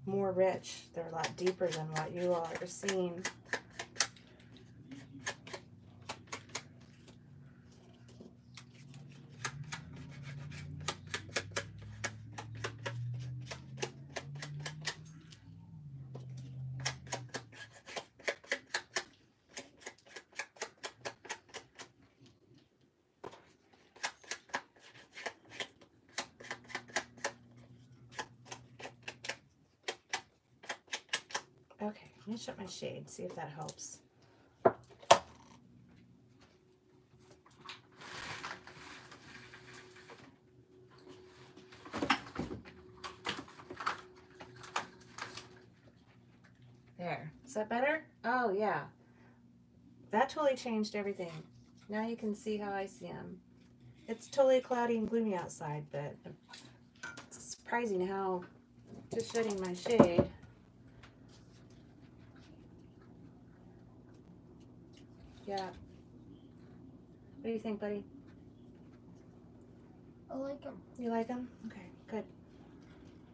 more rich. They're a lot deeper than what you all are seeing. Okay, let me my see if that helps. There, is that better? Oh, yeah. That totally changed everything. Now you can see how I see them. It's totally cloudy and gloomy outside, but it's surprising how just shutting my shade Yeah. What do you think, buddy? I like them. You like them? Okay, good.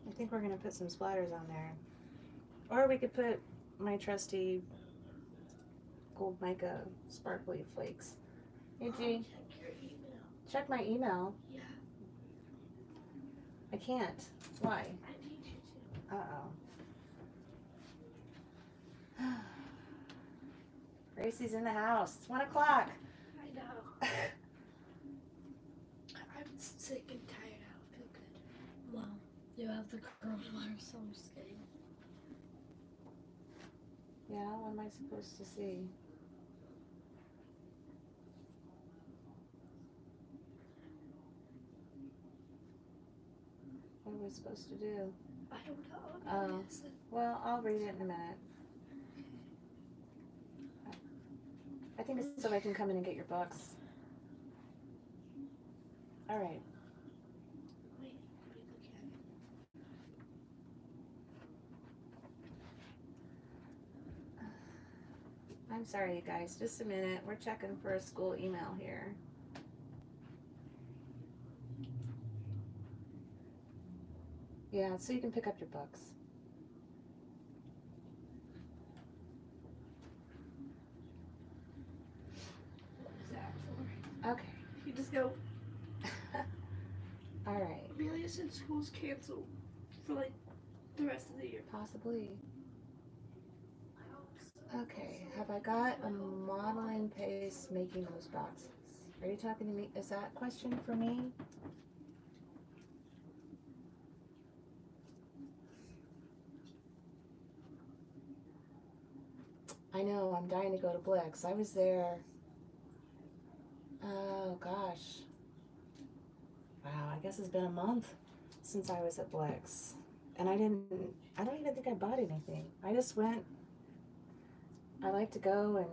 I think we're gonna put some splatters on there. Or we could put my trusty gold mica sparkly flakes. Hey G, Check your email. check my email. Yeah. I can't. Why? I need you to. Uh oh. Gracie's in the house. It's one o'clock. I. I'm sick and tired. I don't feel good. Well, you have the coronavirus, so I'm kidding. yeah, what am I supposed to see? What are we supposed to do? I don't know. Oh. Well, I'll read it in a minute. I think it's so I can come in and get your books. All right. I'm sorry, you guys. Just a minute. We're checking for a school email here. Yeah, so you can pick up your books. What is that for? Okay. You just go. All right. Amelia said school's canceled for like the rest of the year. Possibly. Okay, have I got a model in pace making those boxes? Are you talking to me? Is that question for me? I know, I'm dying to go to Blick's. I was there. Oh gosh. Wow, I guess it's been a month since I was at Blick's. And I didn't, I don't even think I bought anything. I just went. I like to go and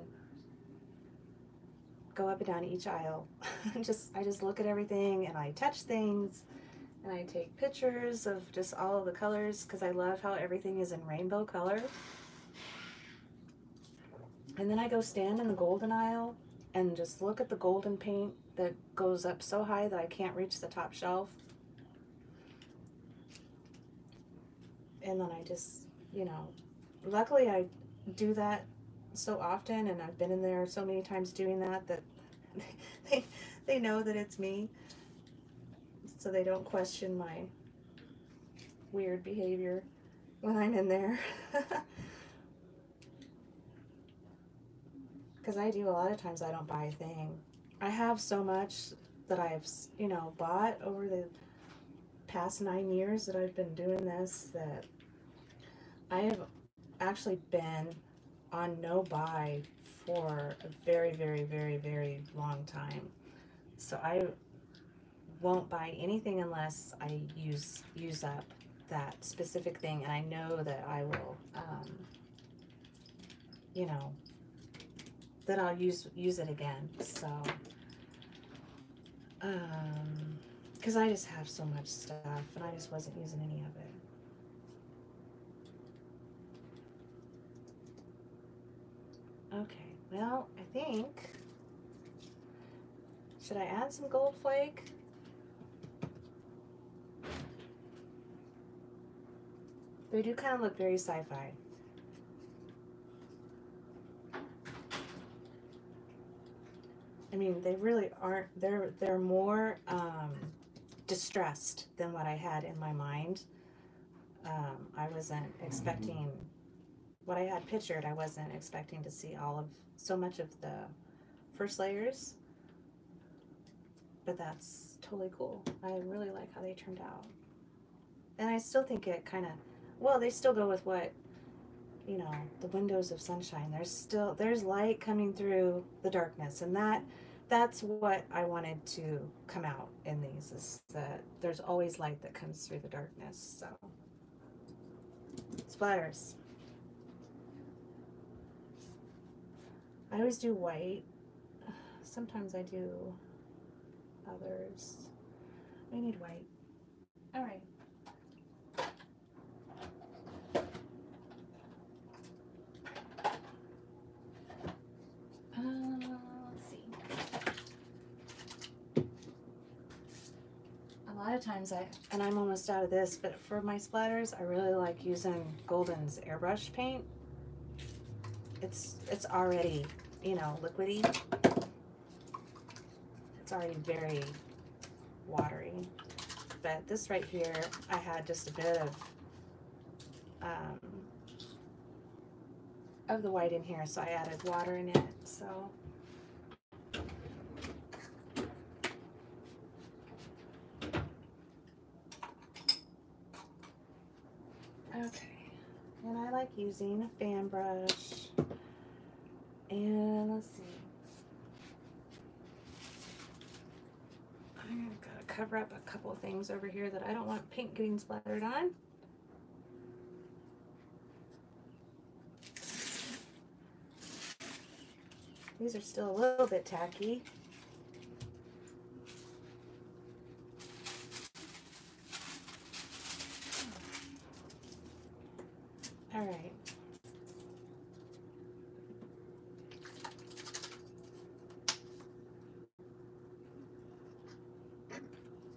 go up and down each aisle. just, I just look at everything and I touch things and I take pictures of just all of the colors because I love how everything is in rainbow color. And then I go stand in the golden aisle and just look at the golden paint that goes up so high that I can't reach the top shelf. And then I just, you know, luckily I do that so often and I've been in there so many times doing that that they they know that it's me. So they don't question my weird behavior when I'm in there. because I do a lot of times I don't buy a thing. I have so much that I've you know bought over the past nine years that I've been doing this that I have actually been on no buy for a very very very very long time. So I won't buy anything unless I use use up that specific thing and I know that I will um, you know then I'll use use it again. So, um, because I just have so much stuff, and I just wasn't using any of it. Okay, well, I think should I add some gold flake? They do kind of look very sci-fi. I mean, they really aren't. They're they're more um, distressed than what I had in my mind. Um, I wasn't expecting what I had pictured. I wasn't expecting to see all of so much of the first layers, but that's totally cool. I really like how they turned out, and I still think it kind of well. They still go with what you know the windows of sunshine there's still there's light coming through the darkness and that that's what i wanted to come out in these is that there's always light that comes through the darkness so. Splatters. I always do white. Sometimes i do others. I need white. All right um, of times I, and I'm almost out of this, but for my splatters, I really like using Golden's airbrush paint. It's, it's already, you know, liquidy. It's already very watery. But this right here, I had just a bit of, um, of the white in here, so I added water in it, so. Okay, and I like using a fan brush. And let's see. I'm gonna cover up a couple things over here that I don't want paint getting splattered on. These are still a little bit tacky. All right.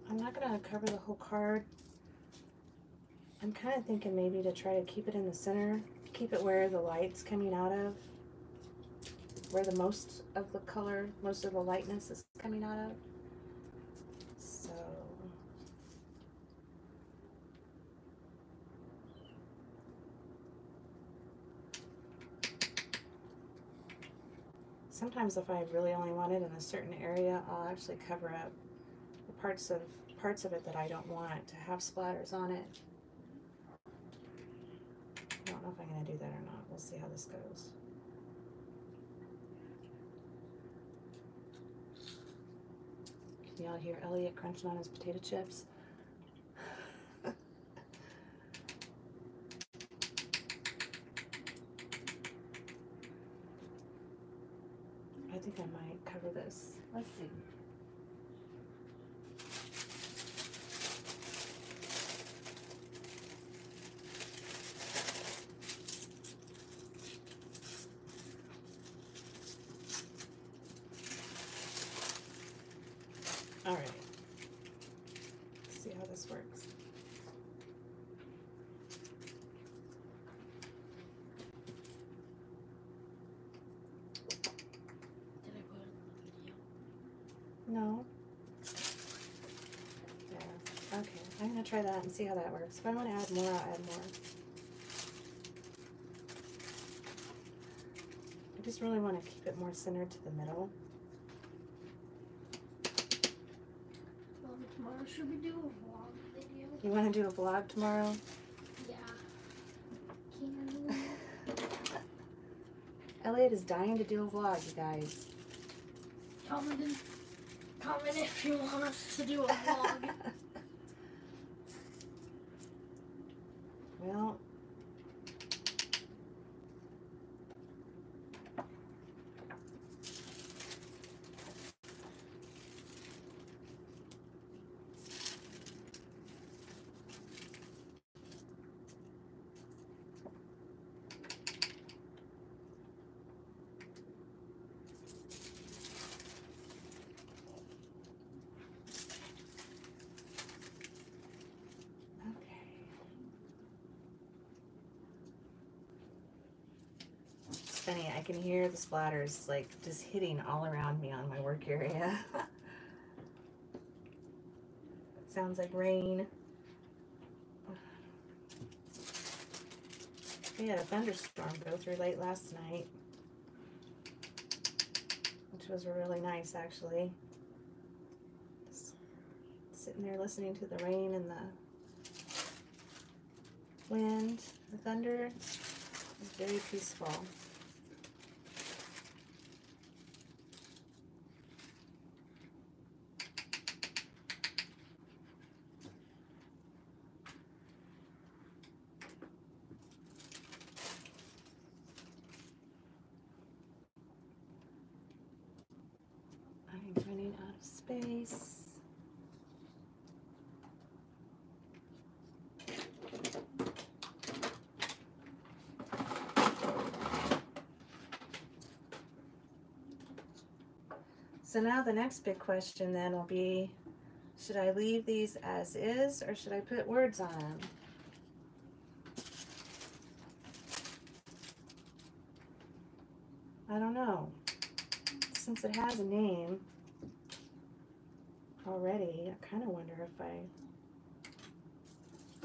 I'm not going to cover the whole card. I'm kind of thinking maybe to try to keep it in the center, keep it where the light's coming out of, where the most of the color, most of the lightness is coming out of. So sometimes if I really only want it in a certain area, I'll actually cover up the parts of parts of it that I don't want to have splatters on it. I don't know if I'm gonna do that or not. We'll see how this goes. Can y'all hear Elliot crunching on his potato chips? I think I might cover this. Let's see. All right. Let's see how this works. Did I put it in the video? No. Yeah. I'm gonna try that and see how that works. If I want to add more, I'll add more. I just really want to keep it more centered to the middle. Well, tomorrow should we do a vlog video? You want to do a vlog tomorrow? Yeah. Can Elliot is dying to do a vlog, you guys. comment in, comment if you want us to do a vlog. well, okay. It's funny, I can hear the splatters like just hitting all around me on my work area. Sounds like rain. We had a thunderstorm go through late last night, which was really nice actually. Just sitting there listening to the rain and the wind, the thunder. It was very peaceful. I'm running out of space. So now the next big question then will be, should I leave these as is or should I put words on them? I don't know. Since it has a name already, I kind of wonder if I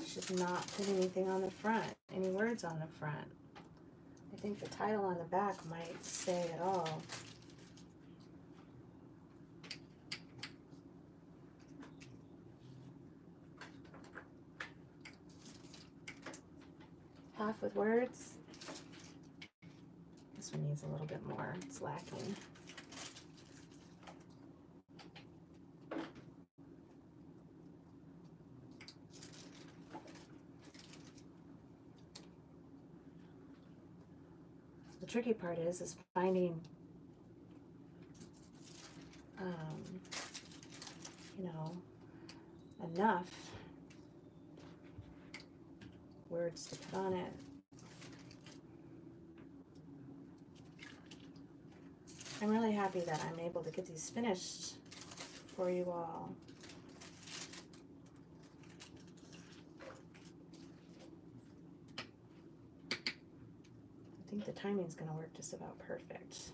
should not put anything on the front, any words on the front. I think the title on the back might say it all. Half with words. This one needs a little bit more. It's lacking. The tricky part is is finding um, you know enough words to put on it. I'm really happy that I'm able to get these finished for you all. I think the timing's going to work just about perfect.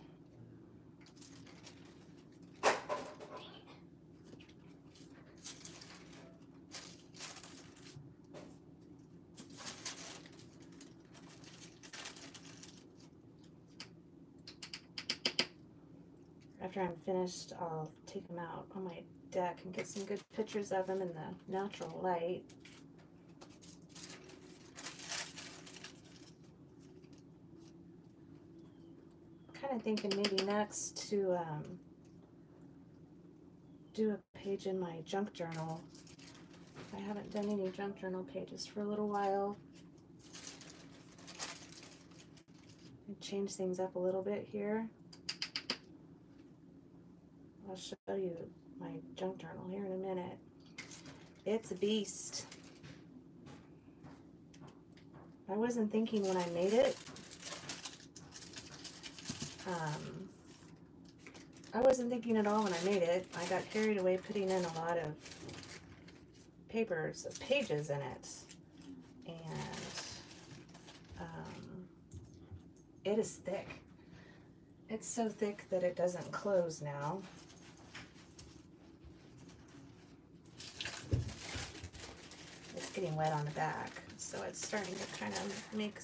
after I'm finished, I'll take them out on my deck and get some good pictures of them in the natural light. Kind of thinking maybe next to um, do a page in my junk journal. I haven't done any junk journal pages for a little while. And change things up a little bit here. I'll show you my junk journal here in a minute. It's a beast. I wasn't thinking when I made it. Um, I wasn't thinking at all when I made it. I got carried away putting in a lot of papers, pages in it. And um, it is thick. It's so thick that it doesn't close now. Getting wet on the back, so it's starting to kind of make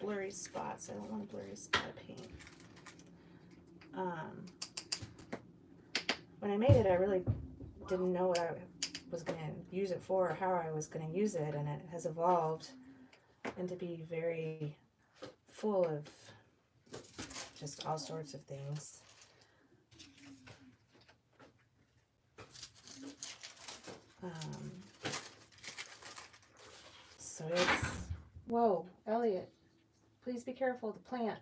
blurry spots. I don't want a blurry spot of paint. Um, when I made it, I really didn't know what I was going to use it for or how I was going to use it, and it has evolved into be very full of just all sorts of things. Um, so it's whoa, Elliot, please be careful. The plant.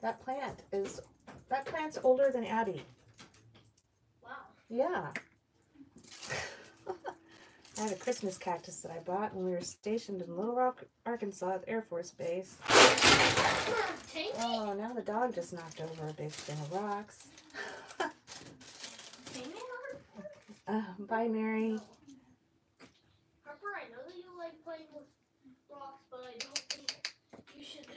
That plant is that plant's older than Abby. Wow. Yeah. I had a Christmas cactus that I bought when we were stationed in Little Rock, Arkansas at Air Force Base. Oh, now the dog just knocked over a big thing of rocks. Uh, bye, Mary. Harper, I know that you like playing with rocks, but I don't think you should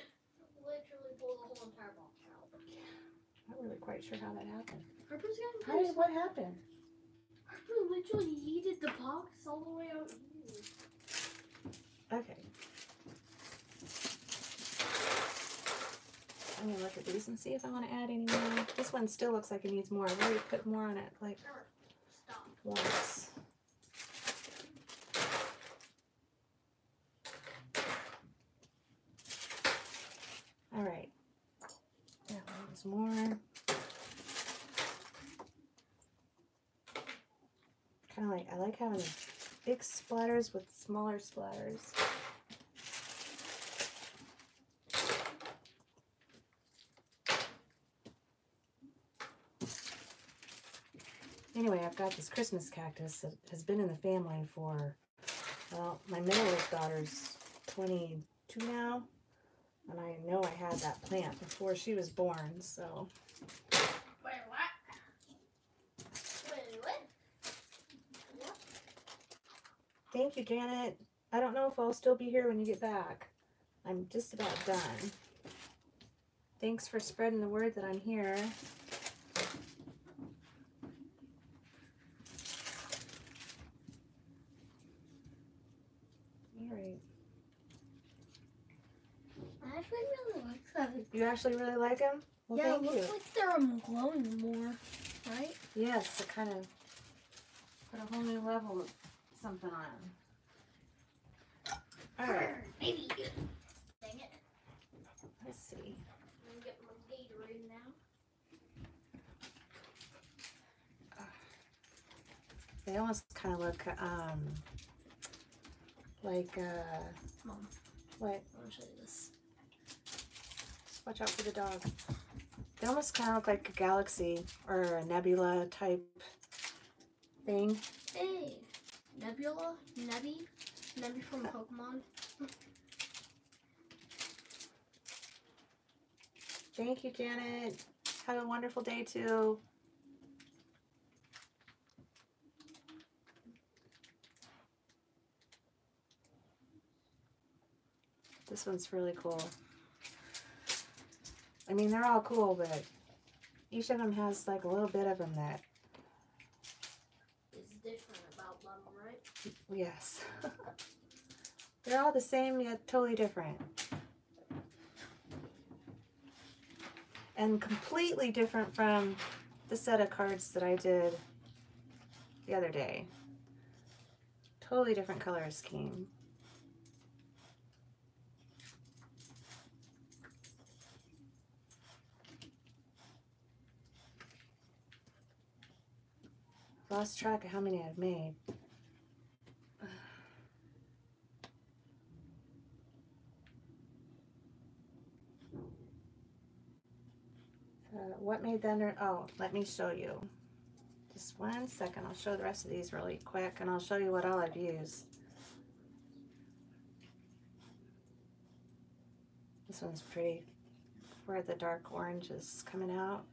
literally pull the whole entire box out. I'm not really quite sure how that happened. Harper's getting How did what happened? Harper literally yeeted the box all the way out here. Okay. I'm gonna look at these and see if I want to add any more. This one still looks like it needs more. I've already put more on it like. Once. All right. Yeah, there's more. Kind of like I like having big splatters with smaller splatters. Anyway, I've got this Christmas cactus that has been in the family for, well, my middle daughter's 22 now. And I know I had that plant before she was born, so. Wait, what? Wait, what? Yep. Thank you, Janet. I don't know if I'll still be here when you get back. I'm just about done. Thanks for spreading the word that I'm here. All right. I actually really like. You actually really like them? Well, yeah, it looks you. like they're glowing more, right? Yes, to kind of put a whole new level of something on them. All right, Maybe. Dang it. let's see. I'm gonna get my Gatorade now. They almost kind of look um like uh Mom. what? I want to show you this. Watch out for the dog. They almost kind of look like a galaxy or a nebula type thing. Hey, Nebula, Nebby, Nebby from Pokemon. Thank you, Janet. Have a wonderful day too. This one's really cool. I mean, they're all cool, but each of them has like a little bit of them that, Is different about them, right? yes. They're all the same yet totally different. And completely different from the set of cards that I did the other day. Totally different color scheme. Lost track of how many I've made. Uh, what made thunder? Oh, let me show you. Just one second. I'll show the rest of these really quick and I'll show you what all I've used. This one's pretty where the dark orange is coming out.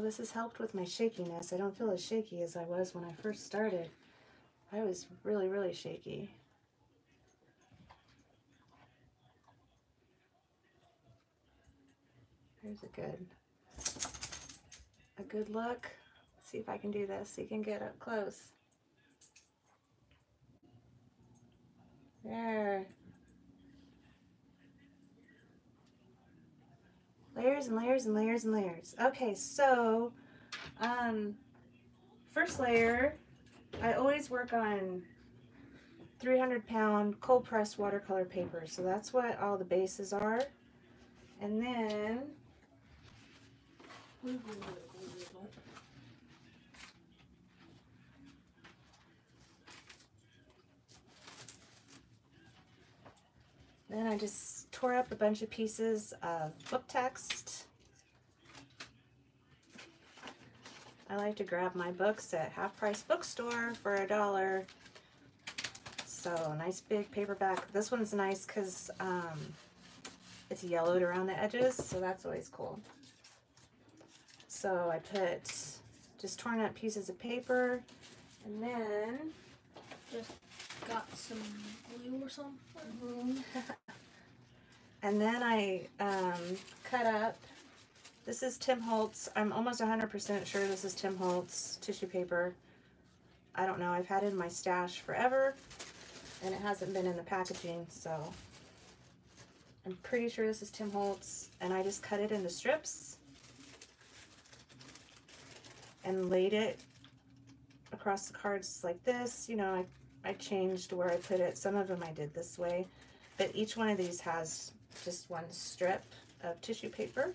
Well, this has helped with my shakiness. I don't feel as shaky as I was when I first started. I was really, really shaky. There's a good, a good look. see if I can do this so you can get up close. There. Layers and layers and layers and layers. Okay, so um, first layer, I always work on 300 pound cold pressed watercolor paper. So that's what all the bases are. And then then I just tore up a bunch of pieces of book text. I like to grab my books at half price bookstore for a dollar. So nice big paperback. This one's nice because um, it's yellowed around the edges, so that's always cool. So I put just torn up pieces of paper and then just got some glue or something. And then I um, cut up, this is Tim Holtz. I'm almost 100% sure this is Tim Holtz tissue paper. I don't know. I've had it in my stash forever and it hasn't been in the packaging. So I'm pretty sure this is Tim Holtz. And I just cut it into strips and laid it across the cards like this. You know, I, I changed where I put it. Some of them I did this way. But each one of these has just one strip of tissue paper.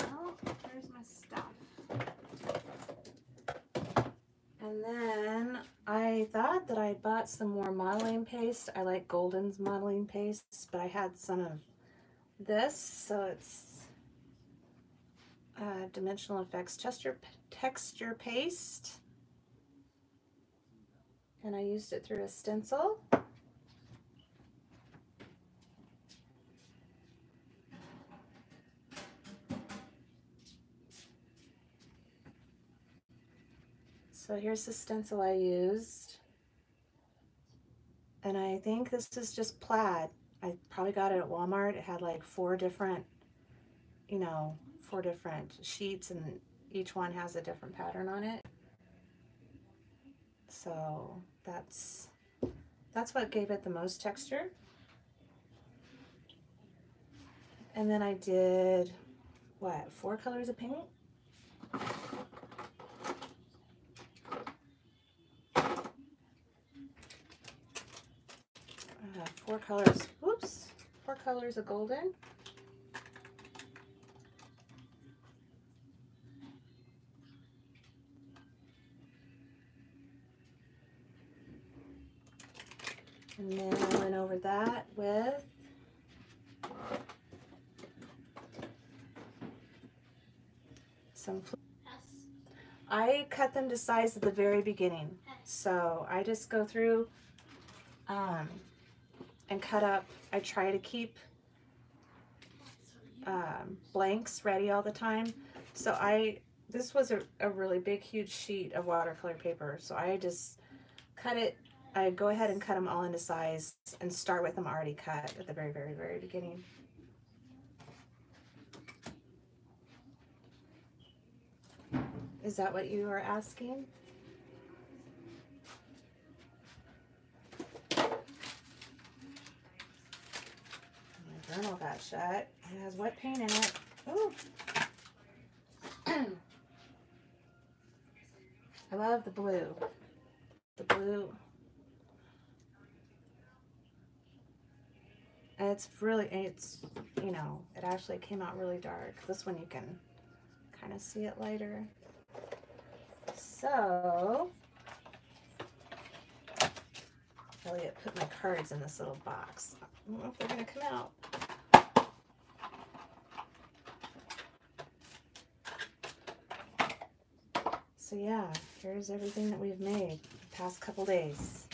Oh, there's my stuff. And then I thought that I bought some more modeling paste. I like Golden's modeling paste, but I had some of this, so it's uh, Dimensional Effects texture, texture paste. And I used it through a stencil. So here's the stencil I used. And I think this is just plaid. I probably got it at Walmart. It had like four different, you know, four different sheets and each one has a different pattern on it. So that's that's what gave it the most texture. And then I did what four colors of paint uh, four colors whoops four colors of golden And then I went over that with some. I cut them to size at the very beginning. So I just go through um, and cut up. I try to keep um, blanks ready all the time. So I, this was a, a really big, huge sheet of watercolor paper. So I just cut it. I go ahead and cut them all into size and start with them already cut at the very, very, very beginning. Is that what you are asking? My journal got shut. It has wet paint in it. Ooh. I love the blue. The blue. And it's really, it's, you know, it actually came out really dark. This one you can kind of see it lighter. So, Elliot put my cards in this little box. I don't know if they're going to come out. So yeah, here's everything that we've made the past couple days.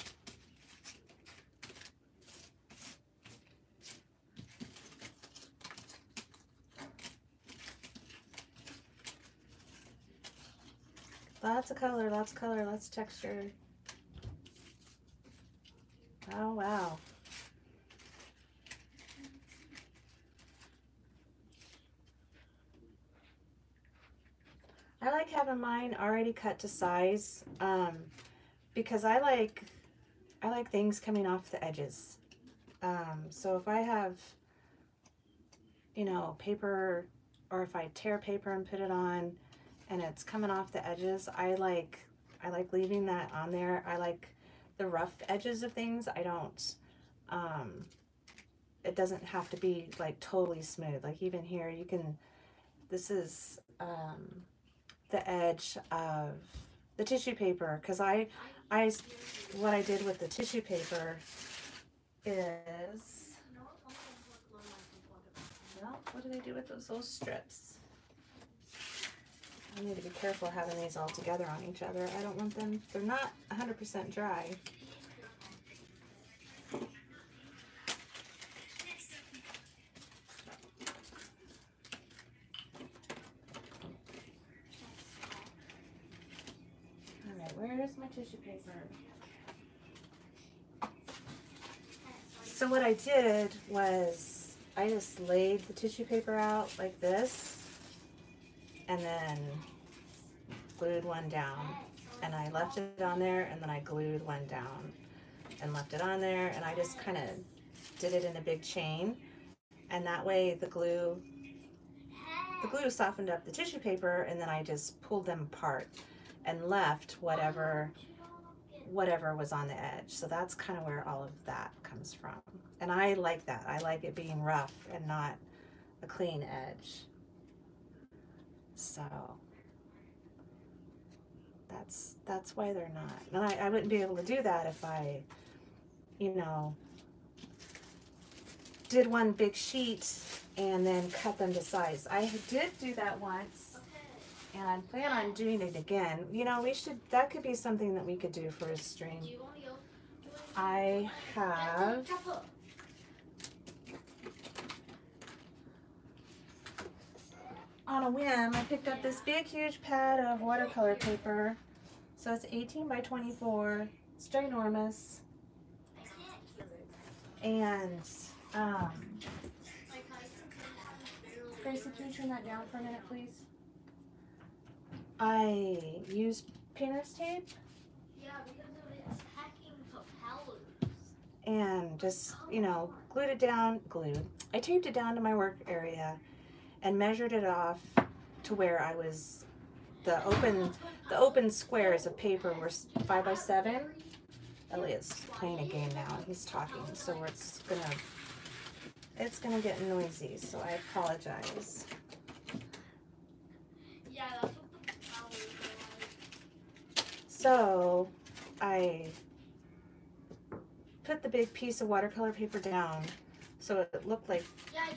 Lots of color, lots of color, lots of texture. Oh, wow. I like having mine already cut to size um, because I like I like things coming off the edges. Um, so if I have, you know, paper or if I tear paper and put it on and it's coming off the edges, I like I like leaving that on there. I like the rough edges of things. I don't um, it doesn't have to be like totally smooth. Like even here you can this is um, the edge of the tissue paper because I, I, what I did with the tissue paper is, well, what do they do with those little strips? I need to be careful having these all together on each other. I don't want them, they're not 100% dry. Alright, where's my tissue paper? So what I did was I just laid the tissue paper out like this and then glued one down and I left it on there and then I glued one down and left it on there and I just kind of did it in a big chain and that way the glue the glue softened up the tissue paper and then I just pulled them apart and left whatever whatever was on the edge. So that's kind of where all of that comes from. And I like that. I like it being rough and not a clean edge. So that's that's why they're not. And I, I wouldn't be able to do that if I, you know, did one big sheet and then cut them to size. I did do that once and I plan on doing it again. You know, we should, that could be something that we could do for a stream. I have, on a whim, I picked up this big, huge pad of watercolor paper. So it's 18 by 24. It's ginormous. And, um, Gracie, can you turn that down for a minute, please? I use painter's tape. Yeah, because of its hacking propellers. And just, you know, glued it down, glued. I taped it down to my work area and measured it off to where I was, the open, the open squares of paper were five by seven. Elliot's playing a game now and he's talking, so it's gonna, it's gonna get noisy, so I apologize. Yeah, that's So I put the big piece of watercolor paper down so it looked like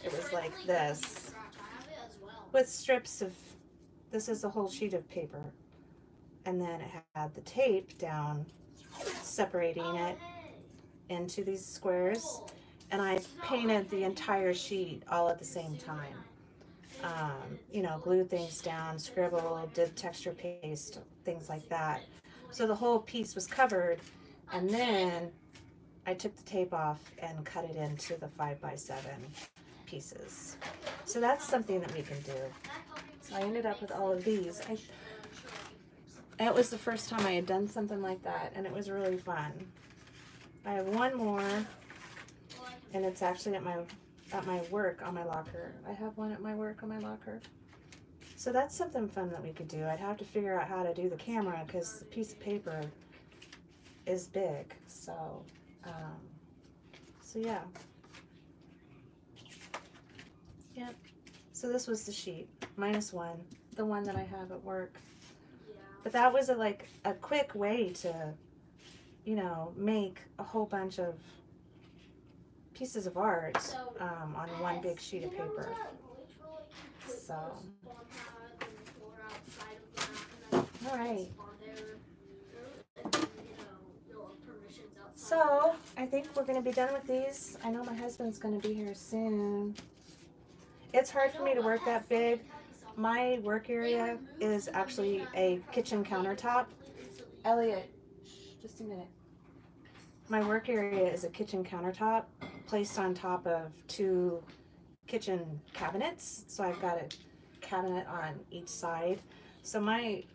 it was like this. With strips of this is a whole sheet of paper. And then it had the tape down separating it into these squares. And I painted the entire sheet all at the same time. Um, you know, glued things down, scribbled, did texture paste, things like that. So the whole piece was covered, and then I took the tape off and cut it into the five by seven pieces. So that's something that we can do. So I ended up with all of these. I, it was the first time I had done something like that, and it was really fun. I have one more, and it's actually at my at my work on my locker. I have one at my work on my locker. So that's something fun that we could do. I'd have to figure out how to do the camera because the piece of paper is big. So, um, so yeah. Yep. So this was the sheet, minus one, the one that I have at work. But that was a, like a quick way to, you know, make a whole bunch of pieces of art um, on one big sheet of paper. So, all right. So I think we're gonna be done with these. I know my husband's gonna be here soon. It's hard for me to work that big. My work area is actually a kitchen countertop. Elliot, just a minute. My work area is a kitchen countertop placed on top of two kitchen cabinets. So I've got a cabinet on each side. So my,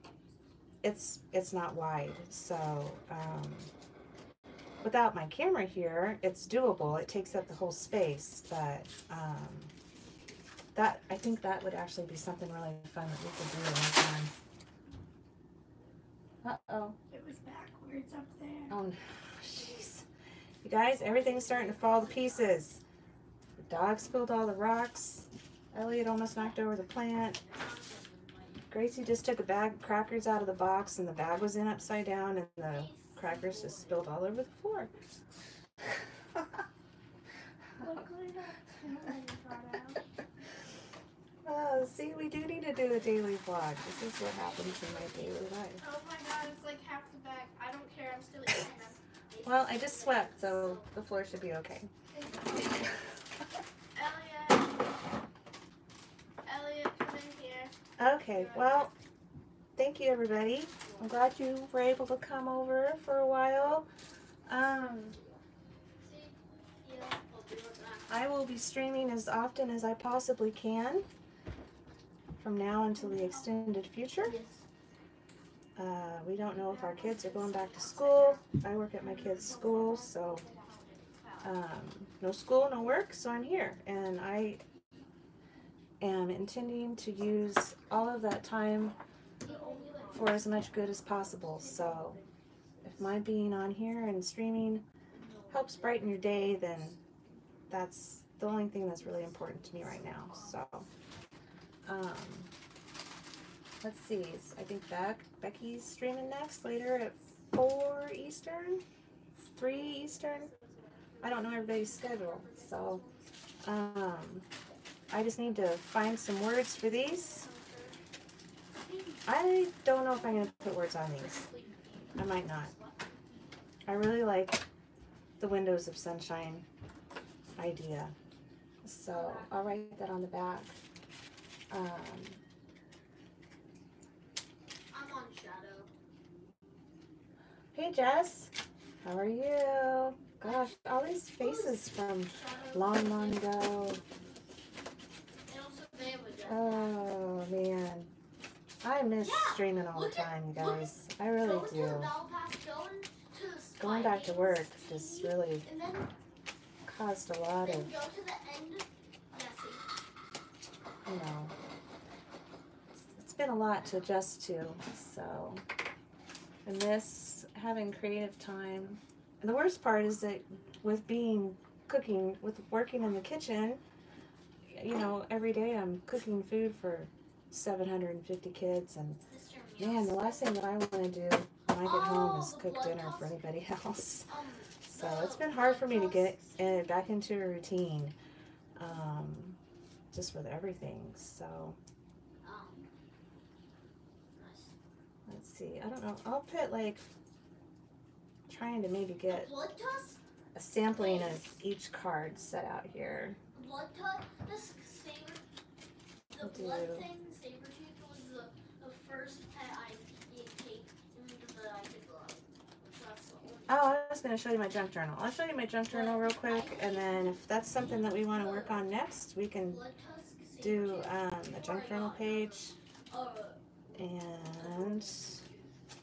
it's it's not wide. So um, without my camera here, it's doable. It takes up the whole space, but um, that I think that would actually be something really fun that we could do anytime. Uh oh. It was backwards up there. Oh, no. jeez. You guys, everything's starting to fall to pieces. The dog spilled all the rocks. Elliot almost knocked over the plant. Gracie just took a bag of crackers out of the box and the bag was in upside down and the crackers just spilled all over the floor. Luckily that out. Oh, see, we do need to do a daily vlog. This is what happens in my daily life. Oh my god, it's like half the bag. I don't care, I'm still eating them. Well, I just swept, so the floor should be okay. Elliot. Elliot, come in here. Okay, well, thank you everybody. I'm glad you were able to come over for a while. Um, I will be streaming as often as I possibly can from now until the extended future. Uh, we don't know if our kids are going back to school. I work at my kids' school, so um, no school, no work, so I'm here. And I am intending to use all of that time for as much good as possible. So if my being on here and streaming helps brighten your day, then that's the only thing that's really important to me right now. So, um, let's see. I think Beck, Becky's streaming next later at four Eastern, three Eastern. I don't know everybody's schedule, so um, I just need to find some words for these. I don't know if I'm gonna put words on these. I might not. I really like the windows of sunshine idea. So I'll write that on the back. Um, I'm on shadow. hey Jess, how are you? Gosh, all these faces from long, long ago. And also they have a jet. Oh man, I miss Yeah, streaming all the at- time, you look at- guys. I really Go to the do. pass, go into the Going back to work just really caused a lot of, go to the end. Yeah, see. You know, it's been a lot to adjust to. So, and this having creative time, and the worst part is that with being cooking, with working in the kitchen, you know, every day I'm cooking food for 750 kids, and man, the last thing that I want to do when I get home is Oh, cook dinner for anybody else. Um, So it's been hard for me to get back into a routine, um, just with everything. So let's see. I don't know. I'll put like trying to maybe get a sampling of each card set out here. blood this same The blood thing, Sabretooth, was the, the first pet I take that I could love. Which that's the only Oh, I was going to show you my junk journal. I'll show you my junk journal real quick, and then if that's something that we want to work on next, we can do um, a junk journal page. And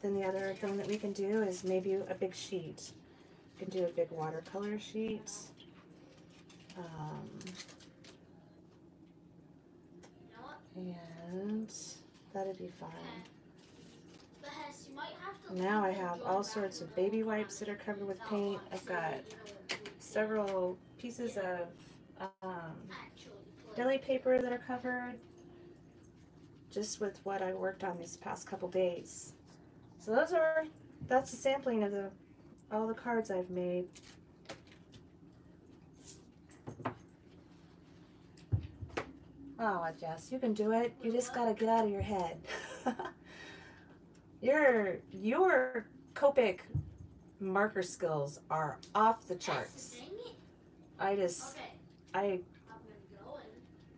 then the other thing that we can do is maybe a big sheet. We can do a big watercolor sheet. Um, and that'd be fine. But Hess, you might have to Now I have all sorts of baby wipes that are covered with paint. I've got several pieces of um, deli paper that are covered just with what I worked on these past couple days. So those are that's a sampling of the all the cards I've made. Oh, Jess, you can do it. You just gotta get out of your head. your your Copic marker skills are off the charts. I just I I'm gonna go and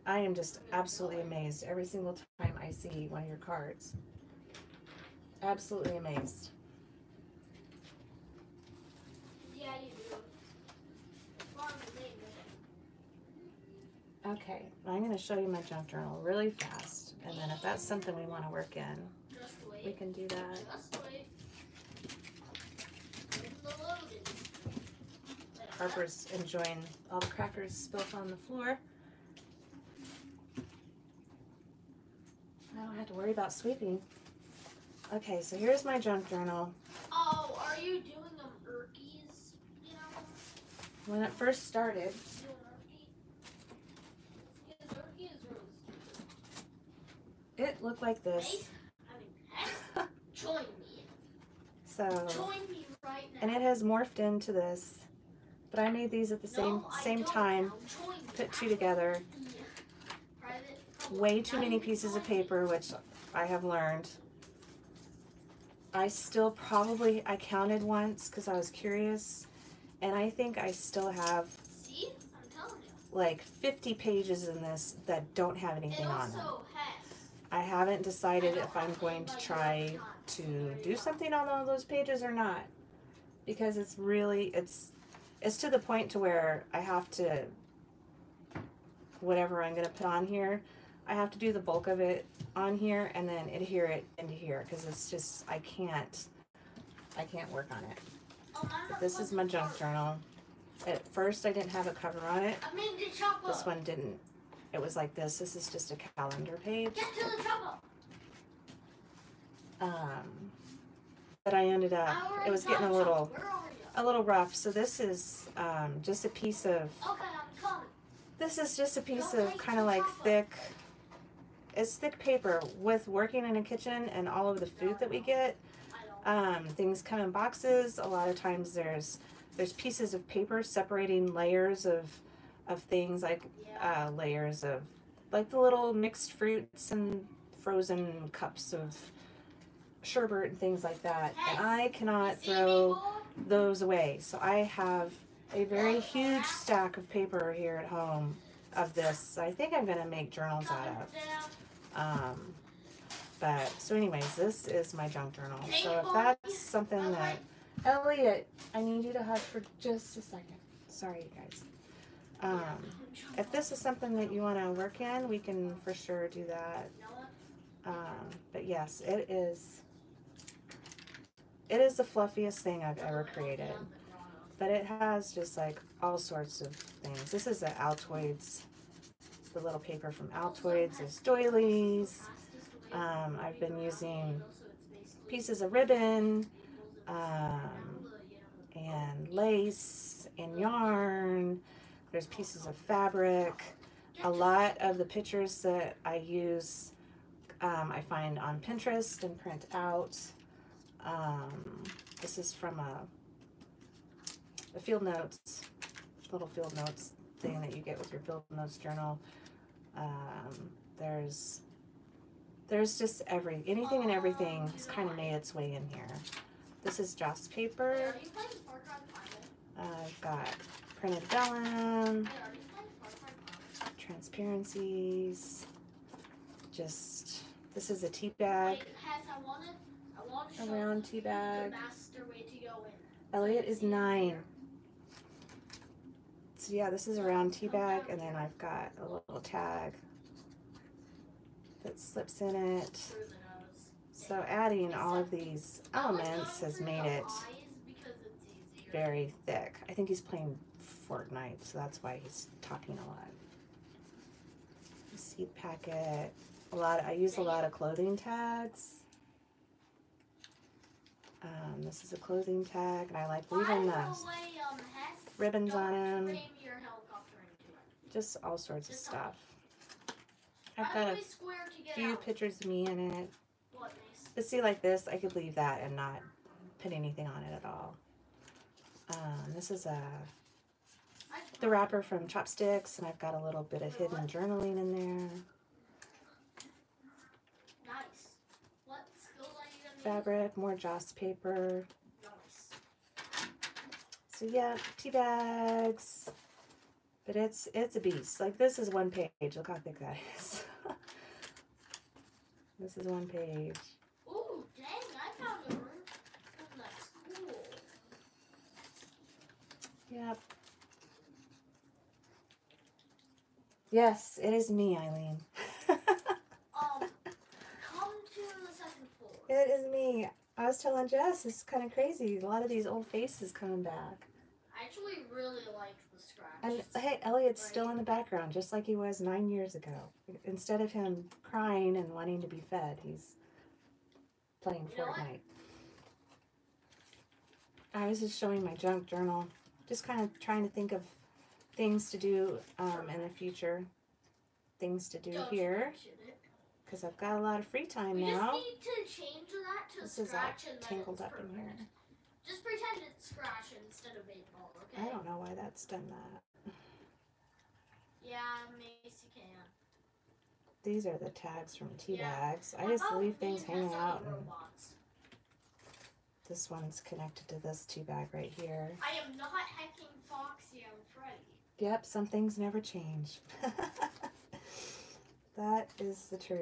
I am just absolutely amazed every single time I see one of your cards. Absolutely amazed. yeah, you do. As long as they know. Okay, I'm going to show you my junk journal really fast, and then if that's something we want to work in. We can do that. Just wait. Wait for the loading. Harper's enjoying all the crackers spilt on the floor. I don't have to worry about sweeping. Okay, so here's my junk journal. Oh, are you doing them Erkies? You know, When it first started, doing Erkie? Because Erkie is really it looked like this. I mean, Hess, join me. So, Join me right now. and it has morphed into this. But I made these at the same No, same time. now. Join me. Put two together. Way too many pieces of paper, which I have learned. I still probably, I counted once because I was curious, and I think I still have See? I'm telling you. like 50 pages in this that don't have anything on them. Hess. I haven't decided I if I'm going to try to do something on all those pages or not. Because it's really it's it's to the point to where I have to whatever I'm going to put on here I have to do the bulk of it on here and then adhere it into here because it's just I can't I can't work on it. Oh, this is my junk journal. At first I didn't have a cover on it. I mean, the chopper. this one didn't. It was like this. This is just a calendar page Get to the chopper. Um but I ended up it was getting a little chopper. Where are you? a little rough. So this is um, just a piece of Okay, I'm coming. this is just a piece of kind of like thick. It's thick paper with working in a kitchen and all of the food that we get. Um, things come in boxes. A lot of times there's there's pieces of paper separating layers of of things like uh, layers of like the little mixed fruits and frozen cups of sherbet and things like that. And I cannot throw those away. So I have a very huge stack of paper here at home of this. I think I'm gonna make journals out of. Um, but so, anyways, this is my junk journal. So if that's something that Elliot, I need you to hush for just a second. Sorry, you guys. Um, if this is something that you want to work in, we can for sure do that. You know what? Um, but yes, it is. It is the fluffiest thing I've ever created. But it has just like all sorts of things. This is the Altoids, the little paper from Altoids. There's doilies. Um, I've been using pieces of ribbon, um, and lace and yarn. There's pieces of fabric. A lot of the pictures that I use, um, I find on Pinterest and print out. Um, this is from a, a field notes, little field notes thing that you get with your field notes journal. Um, there's there's just every anything and everything has kind of made its way in here. This is Joss paper. I've got printed vellum, transparencies. just this is a tea bag. A round tea bag. The master way to go in. Elliot is nine. So yeah, this is a round tea bag, and then I've got a little tag that slips in it. Through the nose. So adding all of these elements has made it very thick. I think he's playing Fortnite, so that's why he's talking a lot. Seed packet. A lot. I use a lot of clothing tags. Um, this is a clothing tag, and I like leaving the um, ribbons on him. Just all sorts of stuff. I've got a few pictures of me in it. But see, like this, I could leave that and not put anything on it at all. Um, this is a the wrapper from Chopsticks, and I've got a little bit of hidden journaling in there. Nice. What skills are you gonna use? Fabric, more Joss paper. So yeah, tea bags. But it's it's a beast. Like this is one page. Look how thick that is. this is one page. Ooh, dang, I found a room from that school. Yep. Yes, it is me, Eileen. Um, come to the second floor. It is me. I was telling Jess, it's kind of crazy. A lot of these old faces coming back. I actually really like the scratch. And hey, Elliot's still in the background, just like he was nine years ago. Instead of him crying and wanting to be fed, he's playing You? Fortnite. I was just showing my junk journal, just kind of trying to think of things to do um, in the future, things to do Don't here, it. Because I've got a lot of free time We now. just need to change that to This is all scratch and then tangled up in here. Just pretend it's scratch instead of eight ball, okay? I don't know why that's done that. Yeah, Macy can. These are the tags from tea Yeah. bags. I just leave things hanging out. This one's connected to this tea bag right here. I am not hacking Foxy and Freddy. Yep, some things never change. that is the truth.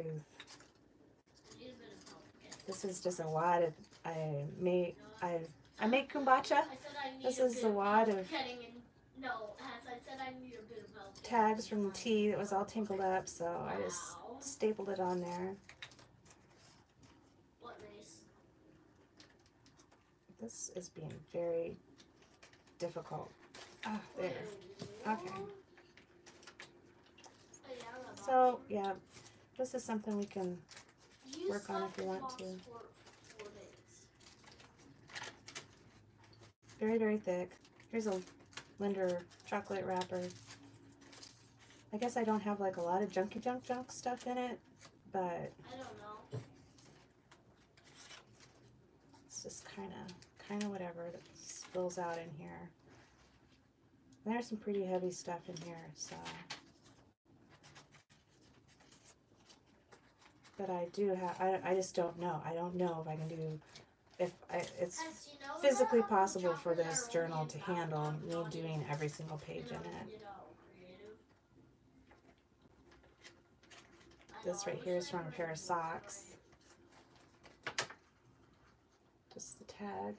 Need a bit of help. Okay. This is just a wad of I made No, I I make kombucha I said I need This is a wad of getting in. No, as I said, I need a bit of help. tags from the tea that was all tangled up, so I just stapled it on there. This is being very difficult. Ah, there. Okay. So yeah, this is something we can You work on if you want to. For four days. very very thick. Here's a Lindor chocolate wrapper. I guess I don't have like a lot of junky junk junk stuff in it, but I don't know. it's just kind of kind of whatever that spills out in here. And there's some pretty heavy stuff in here, so. But I do have. I, I just don't know. I don't know if I can do. If I, it's As you know, physically possible for this journal to handle me doing every single page in it. You know, creative. I This right here is from a pair of socks. Just the tag.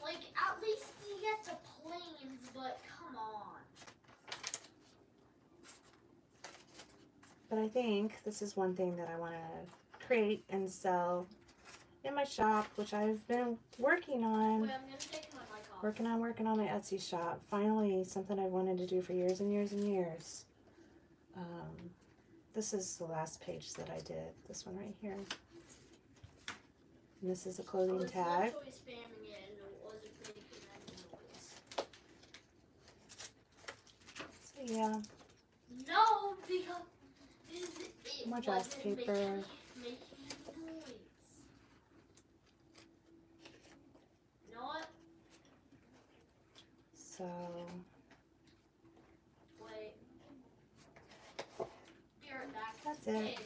Like, at least you get the planes, but come on. But I think this is one thing that I want to create and sell in my shop, which I've been working on. Wait, I'm gonna take my mic off. Working on working on my Etsy shop. Finally, something I've wanted to do for years and years and years. Um, this is the last page that I did. This one right here. And this is a clothing was tag. literally spamming it and it wasn't making any noise. So yeah, No, because More dress paper. So. That's it.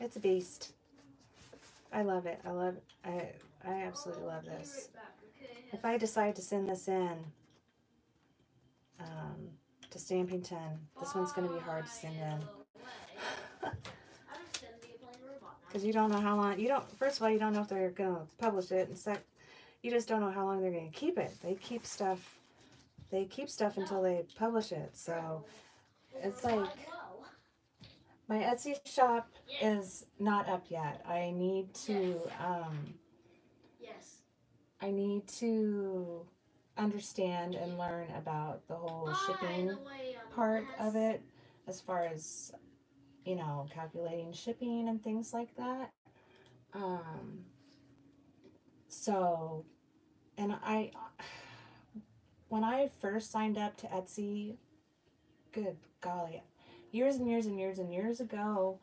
It's a beast. I love it. I love I I absolutely love this. If I decide to send this in um, to Stampington, this one's going to be hard to send in. Bye, because you don't know how long. You don't. First of all, you don't know if they're gonna publish it, and sec, you just don't know how long they're gonna keep it. They keep stuff. They keep stuff until they publish it. So It's like- my Etsy shop is not up yet. I need to. Um, Yes. I need to understand and learn about the whole shipping um, part of it as far as you know calculating shipping and things like that um so and i when i first signed up to etsy good golly years and years and years and years ago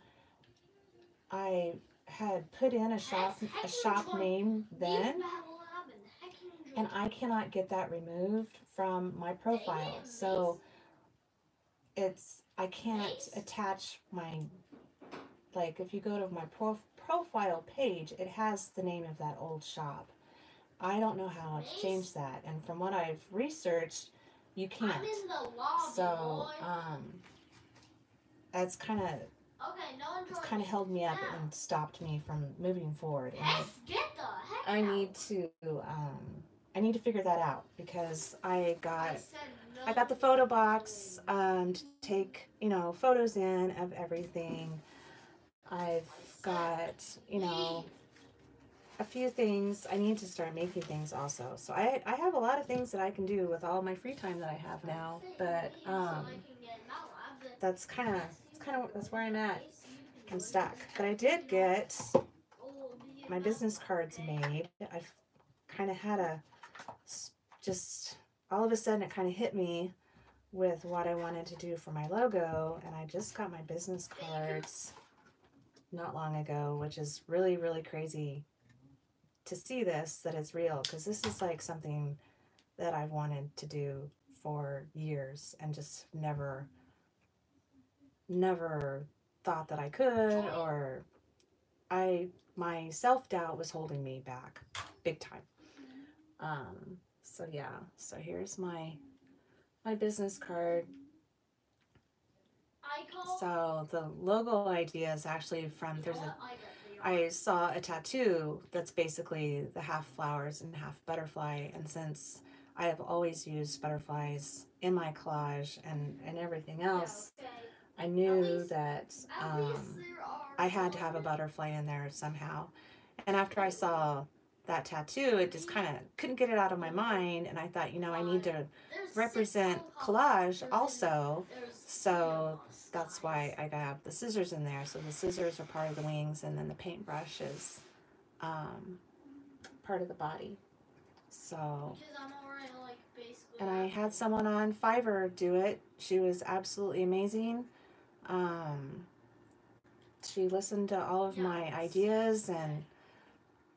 i had put in a shop a shop name then Leave Battle Lab and hacking and Joy. I cannot get that removed from my profile. So it's I can't attach my like if you go to my prof- profile page, it has the name of that old shop. I don't know how to change that, and from what I've researched, you can't. I'm in the lobby, So um, that's kind of okay, no it's kind of held me up Now. and stopped me from moving forward. And I- Yes, get the heck I out. need to um I need to figure that out because I I got said I got the photo box um to take, you know, photos in of everything. I've got, you know, a few things. I need to start making things also. So I I have a lot of things that I can do with all my free time that I have now, but um that's kind of kind of that's where I'm at. I'm stuck. But I did get my business cards made. I've kind of had a just all of a sudden it kind of hit me with what I wanted to do for my logo, and I just got my business cards not long ago, which is really really crazy to see this that it's real because this is like something that I've wanted to do for years and just never never thought that I could or I my self-doubt was holding me back big time. Um so yeah, so here's my my business card. I call. So the logo idea is actually from there's a? I got the I saw a tattoo that's basically the half flowers and half butterfly. And since I have always used butterflies in my collage and, and everything else. I knew that um, I had to have a butterfly in there somehow. And after I saw that tattoo, it just kind of couldn't get it out of my mind. And I thought, you know, I need to represent collage also. So that's why I got the scissors in there. So the scissors are part of the wings, and then the paintbrush is um, part of the body. So, Because I'm already like basically. and I had someone on Fiverr do it. She was absolutely amazing. Um, she listened to all of my ideas and,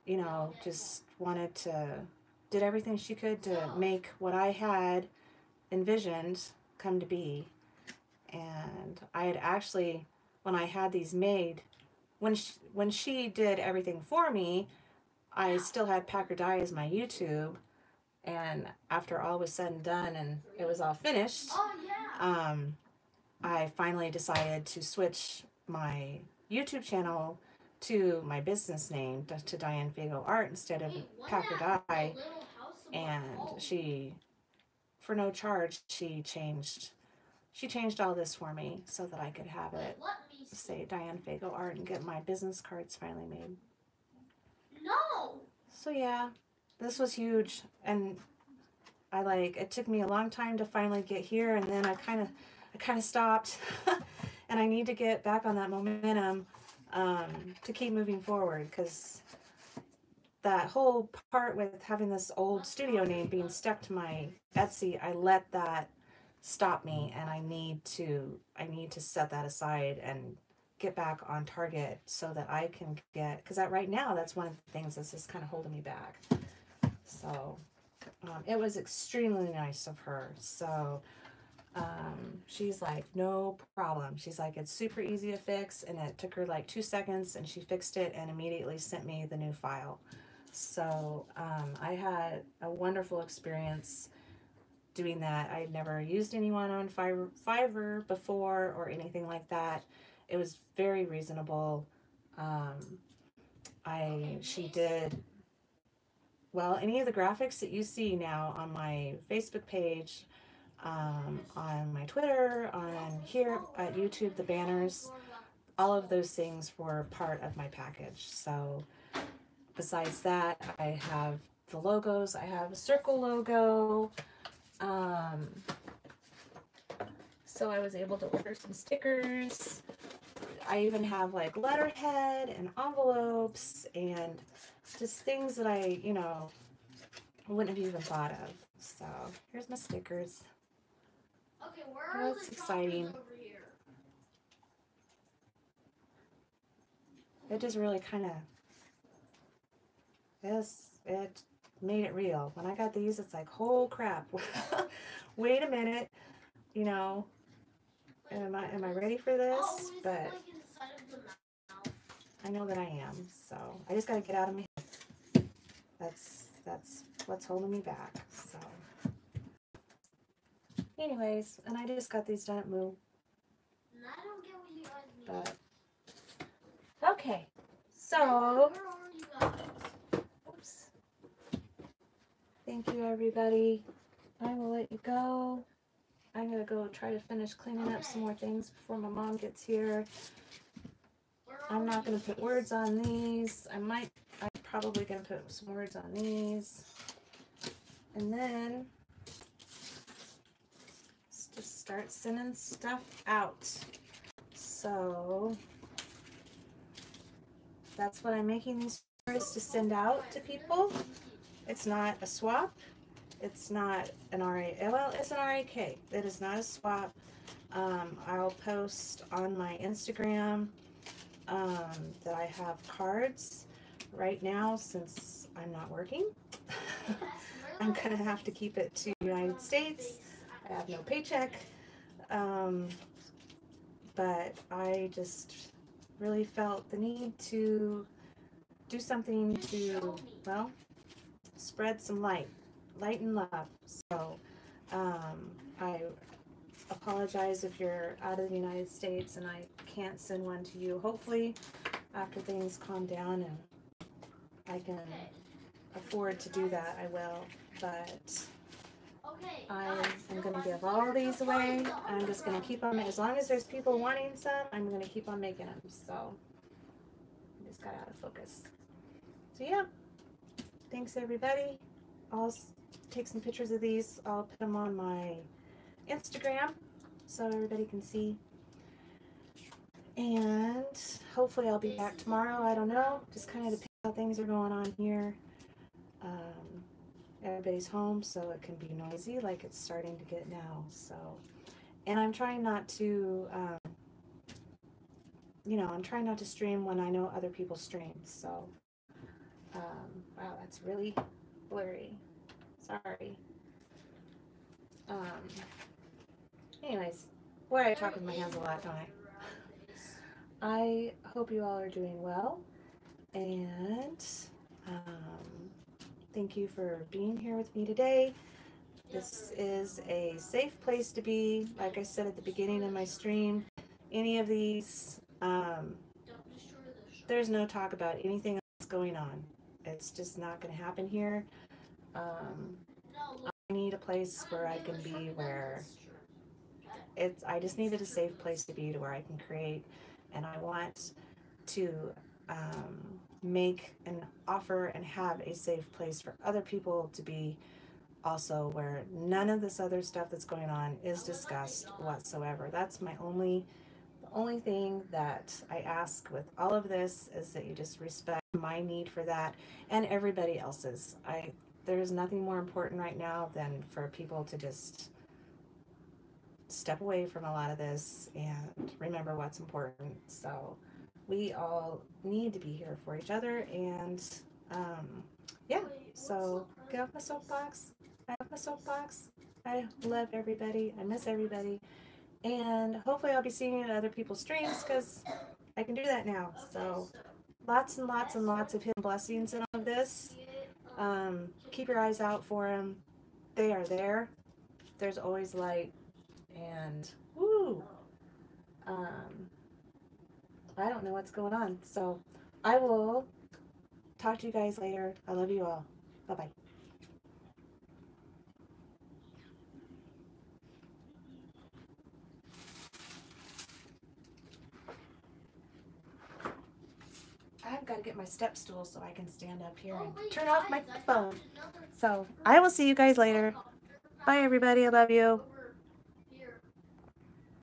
you know, just wanted to, did everything she could to make what I had envisioned come to be. And I had actually, when I had these made, when she, when she did everything for me, I still had Packer Die as my YouTube. And after all was said and done and it was all finished, Oh um, I finally decided to switch my YouTube channel to my business name to, Dianne Fago Art instead of Packer Die. little house of And she, for no charge, she changed, she changed all this for me so that I could have it say Dianne Fago Art and get my business cards finally made. No. So yeah, this was huge, and I like it took me a long time to finally get here, and then I kind of, I kind of stopped, and I need to get back on that momentum um, to keep moving forward because that whole part with having this old studio name being stuck to my Etsy, I let that stop me, and I need to, I need to set that aside and get back on target so that I can get because that right now that's one of the things that's just kind of holding me back. So um, it was extremely nice of her. So um, she's like, no problem. She's like, it's super easy to fix, and it took her like two seconds, and she fixed it and immediately sent me the new file. So um, I had a wonderful experience doing that. I'd never used anyone on Fiverr, Fiverr before or anything like that it was very reasonable Um, I she did well any of the graphics that you see now on my Facebook page, um, on my Twitter, on here at YouTube, the banners, all of those things were part of my package. So besides that, I have the logos. I have a circle logo. Um, so I was able to order some stickers. I even have like letterhead and envelopes and just things that I, you know, wouldn't have even thought of. So here's my stickers. Okay, where are That's exciting. over here? It just really kind of, this, it made it real. When I got these, it's like, oh crap. Wait a minute. You know, am I, am I ready for this? Oh, it But like inside of the mouth? I know that I am. So I just got to get out of my head. That's, that's what's holding me back. So anyways, and I just got these done at Moo. I don't get what you. But okay, so Where are you guys? oops. Thank you, everybody. I will let you go. I'm gonna go try to finish cleaning up some more things before my mom gets here. I'm not gonna put words on these. I might. I'm probably gonna put some words on these, and then start sending stuff out. So that's what I'm making these words to send out to people. It's not a swap. It's not an RA. Well, it's an RAK. It is not a swap. Um, I'll post on my Instagram um, that I have cards right now since I'm not working. I'm gonna have to keep it to United States. I have no paycheck. Um, but I just really felt the need to do something to, well, spread some light, light and love. So um, I apologize if you're out of the United States and I can't send one to you. Hopefully, after things calm down and I can afford to do that, I will. But. I am gonna give all these away. I'm just gonna keep them, as long as there's people wanting some, I'm gonna keep on making them, so. I just got out of focus. So yeah, thanks everybody. I'll take some pictures of these, I'll put them on my Instagram, so everybody can see. And hopefully I'll be back tomorrow, I don't know, just kinda depends how things are going on here. Um, everybody's home, so it can be noisy like it's starting to get now. So, and I'm trying not to, um, you know, I'm trying not to stream when I know other people stream. So, um, wow, that's really blurry. Sorry. Um, anyways, boy, I talk with my hands a lot, don't I? I hope you all are doing well, and um, thank you for being here with me today. This is a safe place to be. Like I said at the beginning of my stream, any of these, um, there's no talk about anything that's going on. It's just not going to happen here. Um, I need a place where I can be where it's I just needed a safe place to be to where I can create and I want to um, make and offer and have a safe place for other people to be also where none of this other stuff that's going on is discussed whatsoever. That's my only the only thing that I ask with all of this is that you just respect my need for that and everybody else's. I there's nothing more important right now than for people to just step away from a lot of this and remember what's important. So we all need to be here for each other and um, yeah, so get off my soapbox. I have my soapbox. I love everybody. I miss everybody. And hopefully I'll be seeing you at other people's streams because I can do that now. So lots and lots and lots of hidden blessings in all of this. Um, keep your eyes out for them. They are there. There's always light. And woo. Um, I don't know what's going on. So I will talk to you guys later. I love you all. Bye bye. I've got to get my step stool so I can stand up here Oh, and turn off my phone. So I will see you guys later. Bye, everybody. I love you.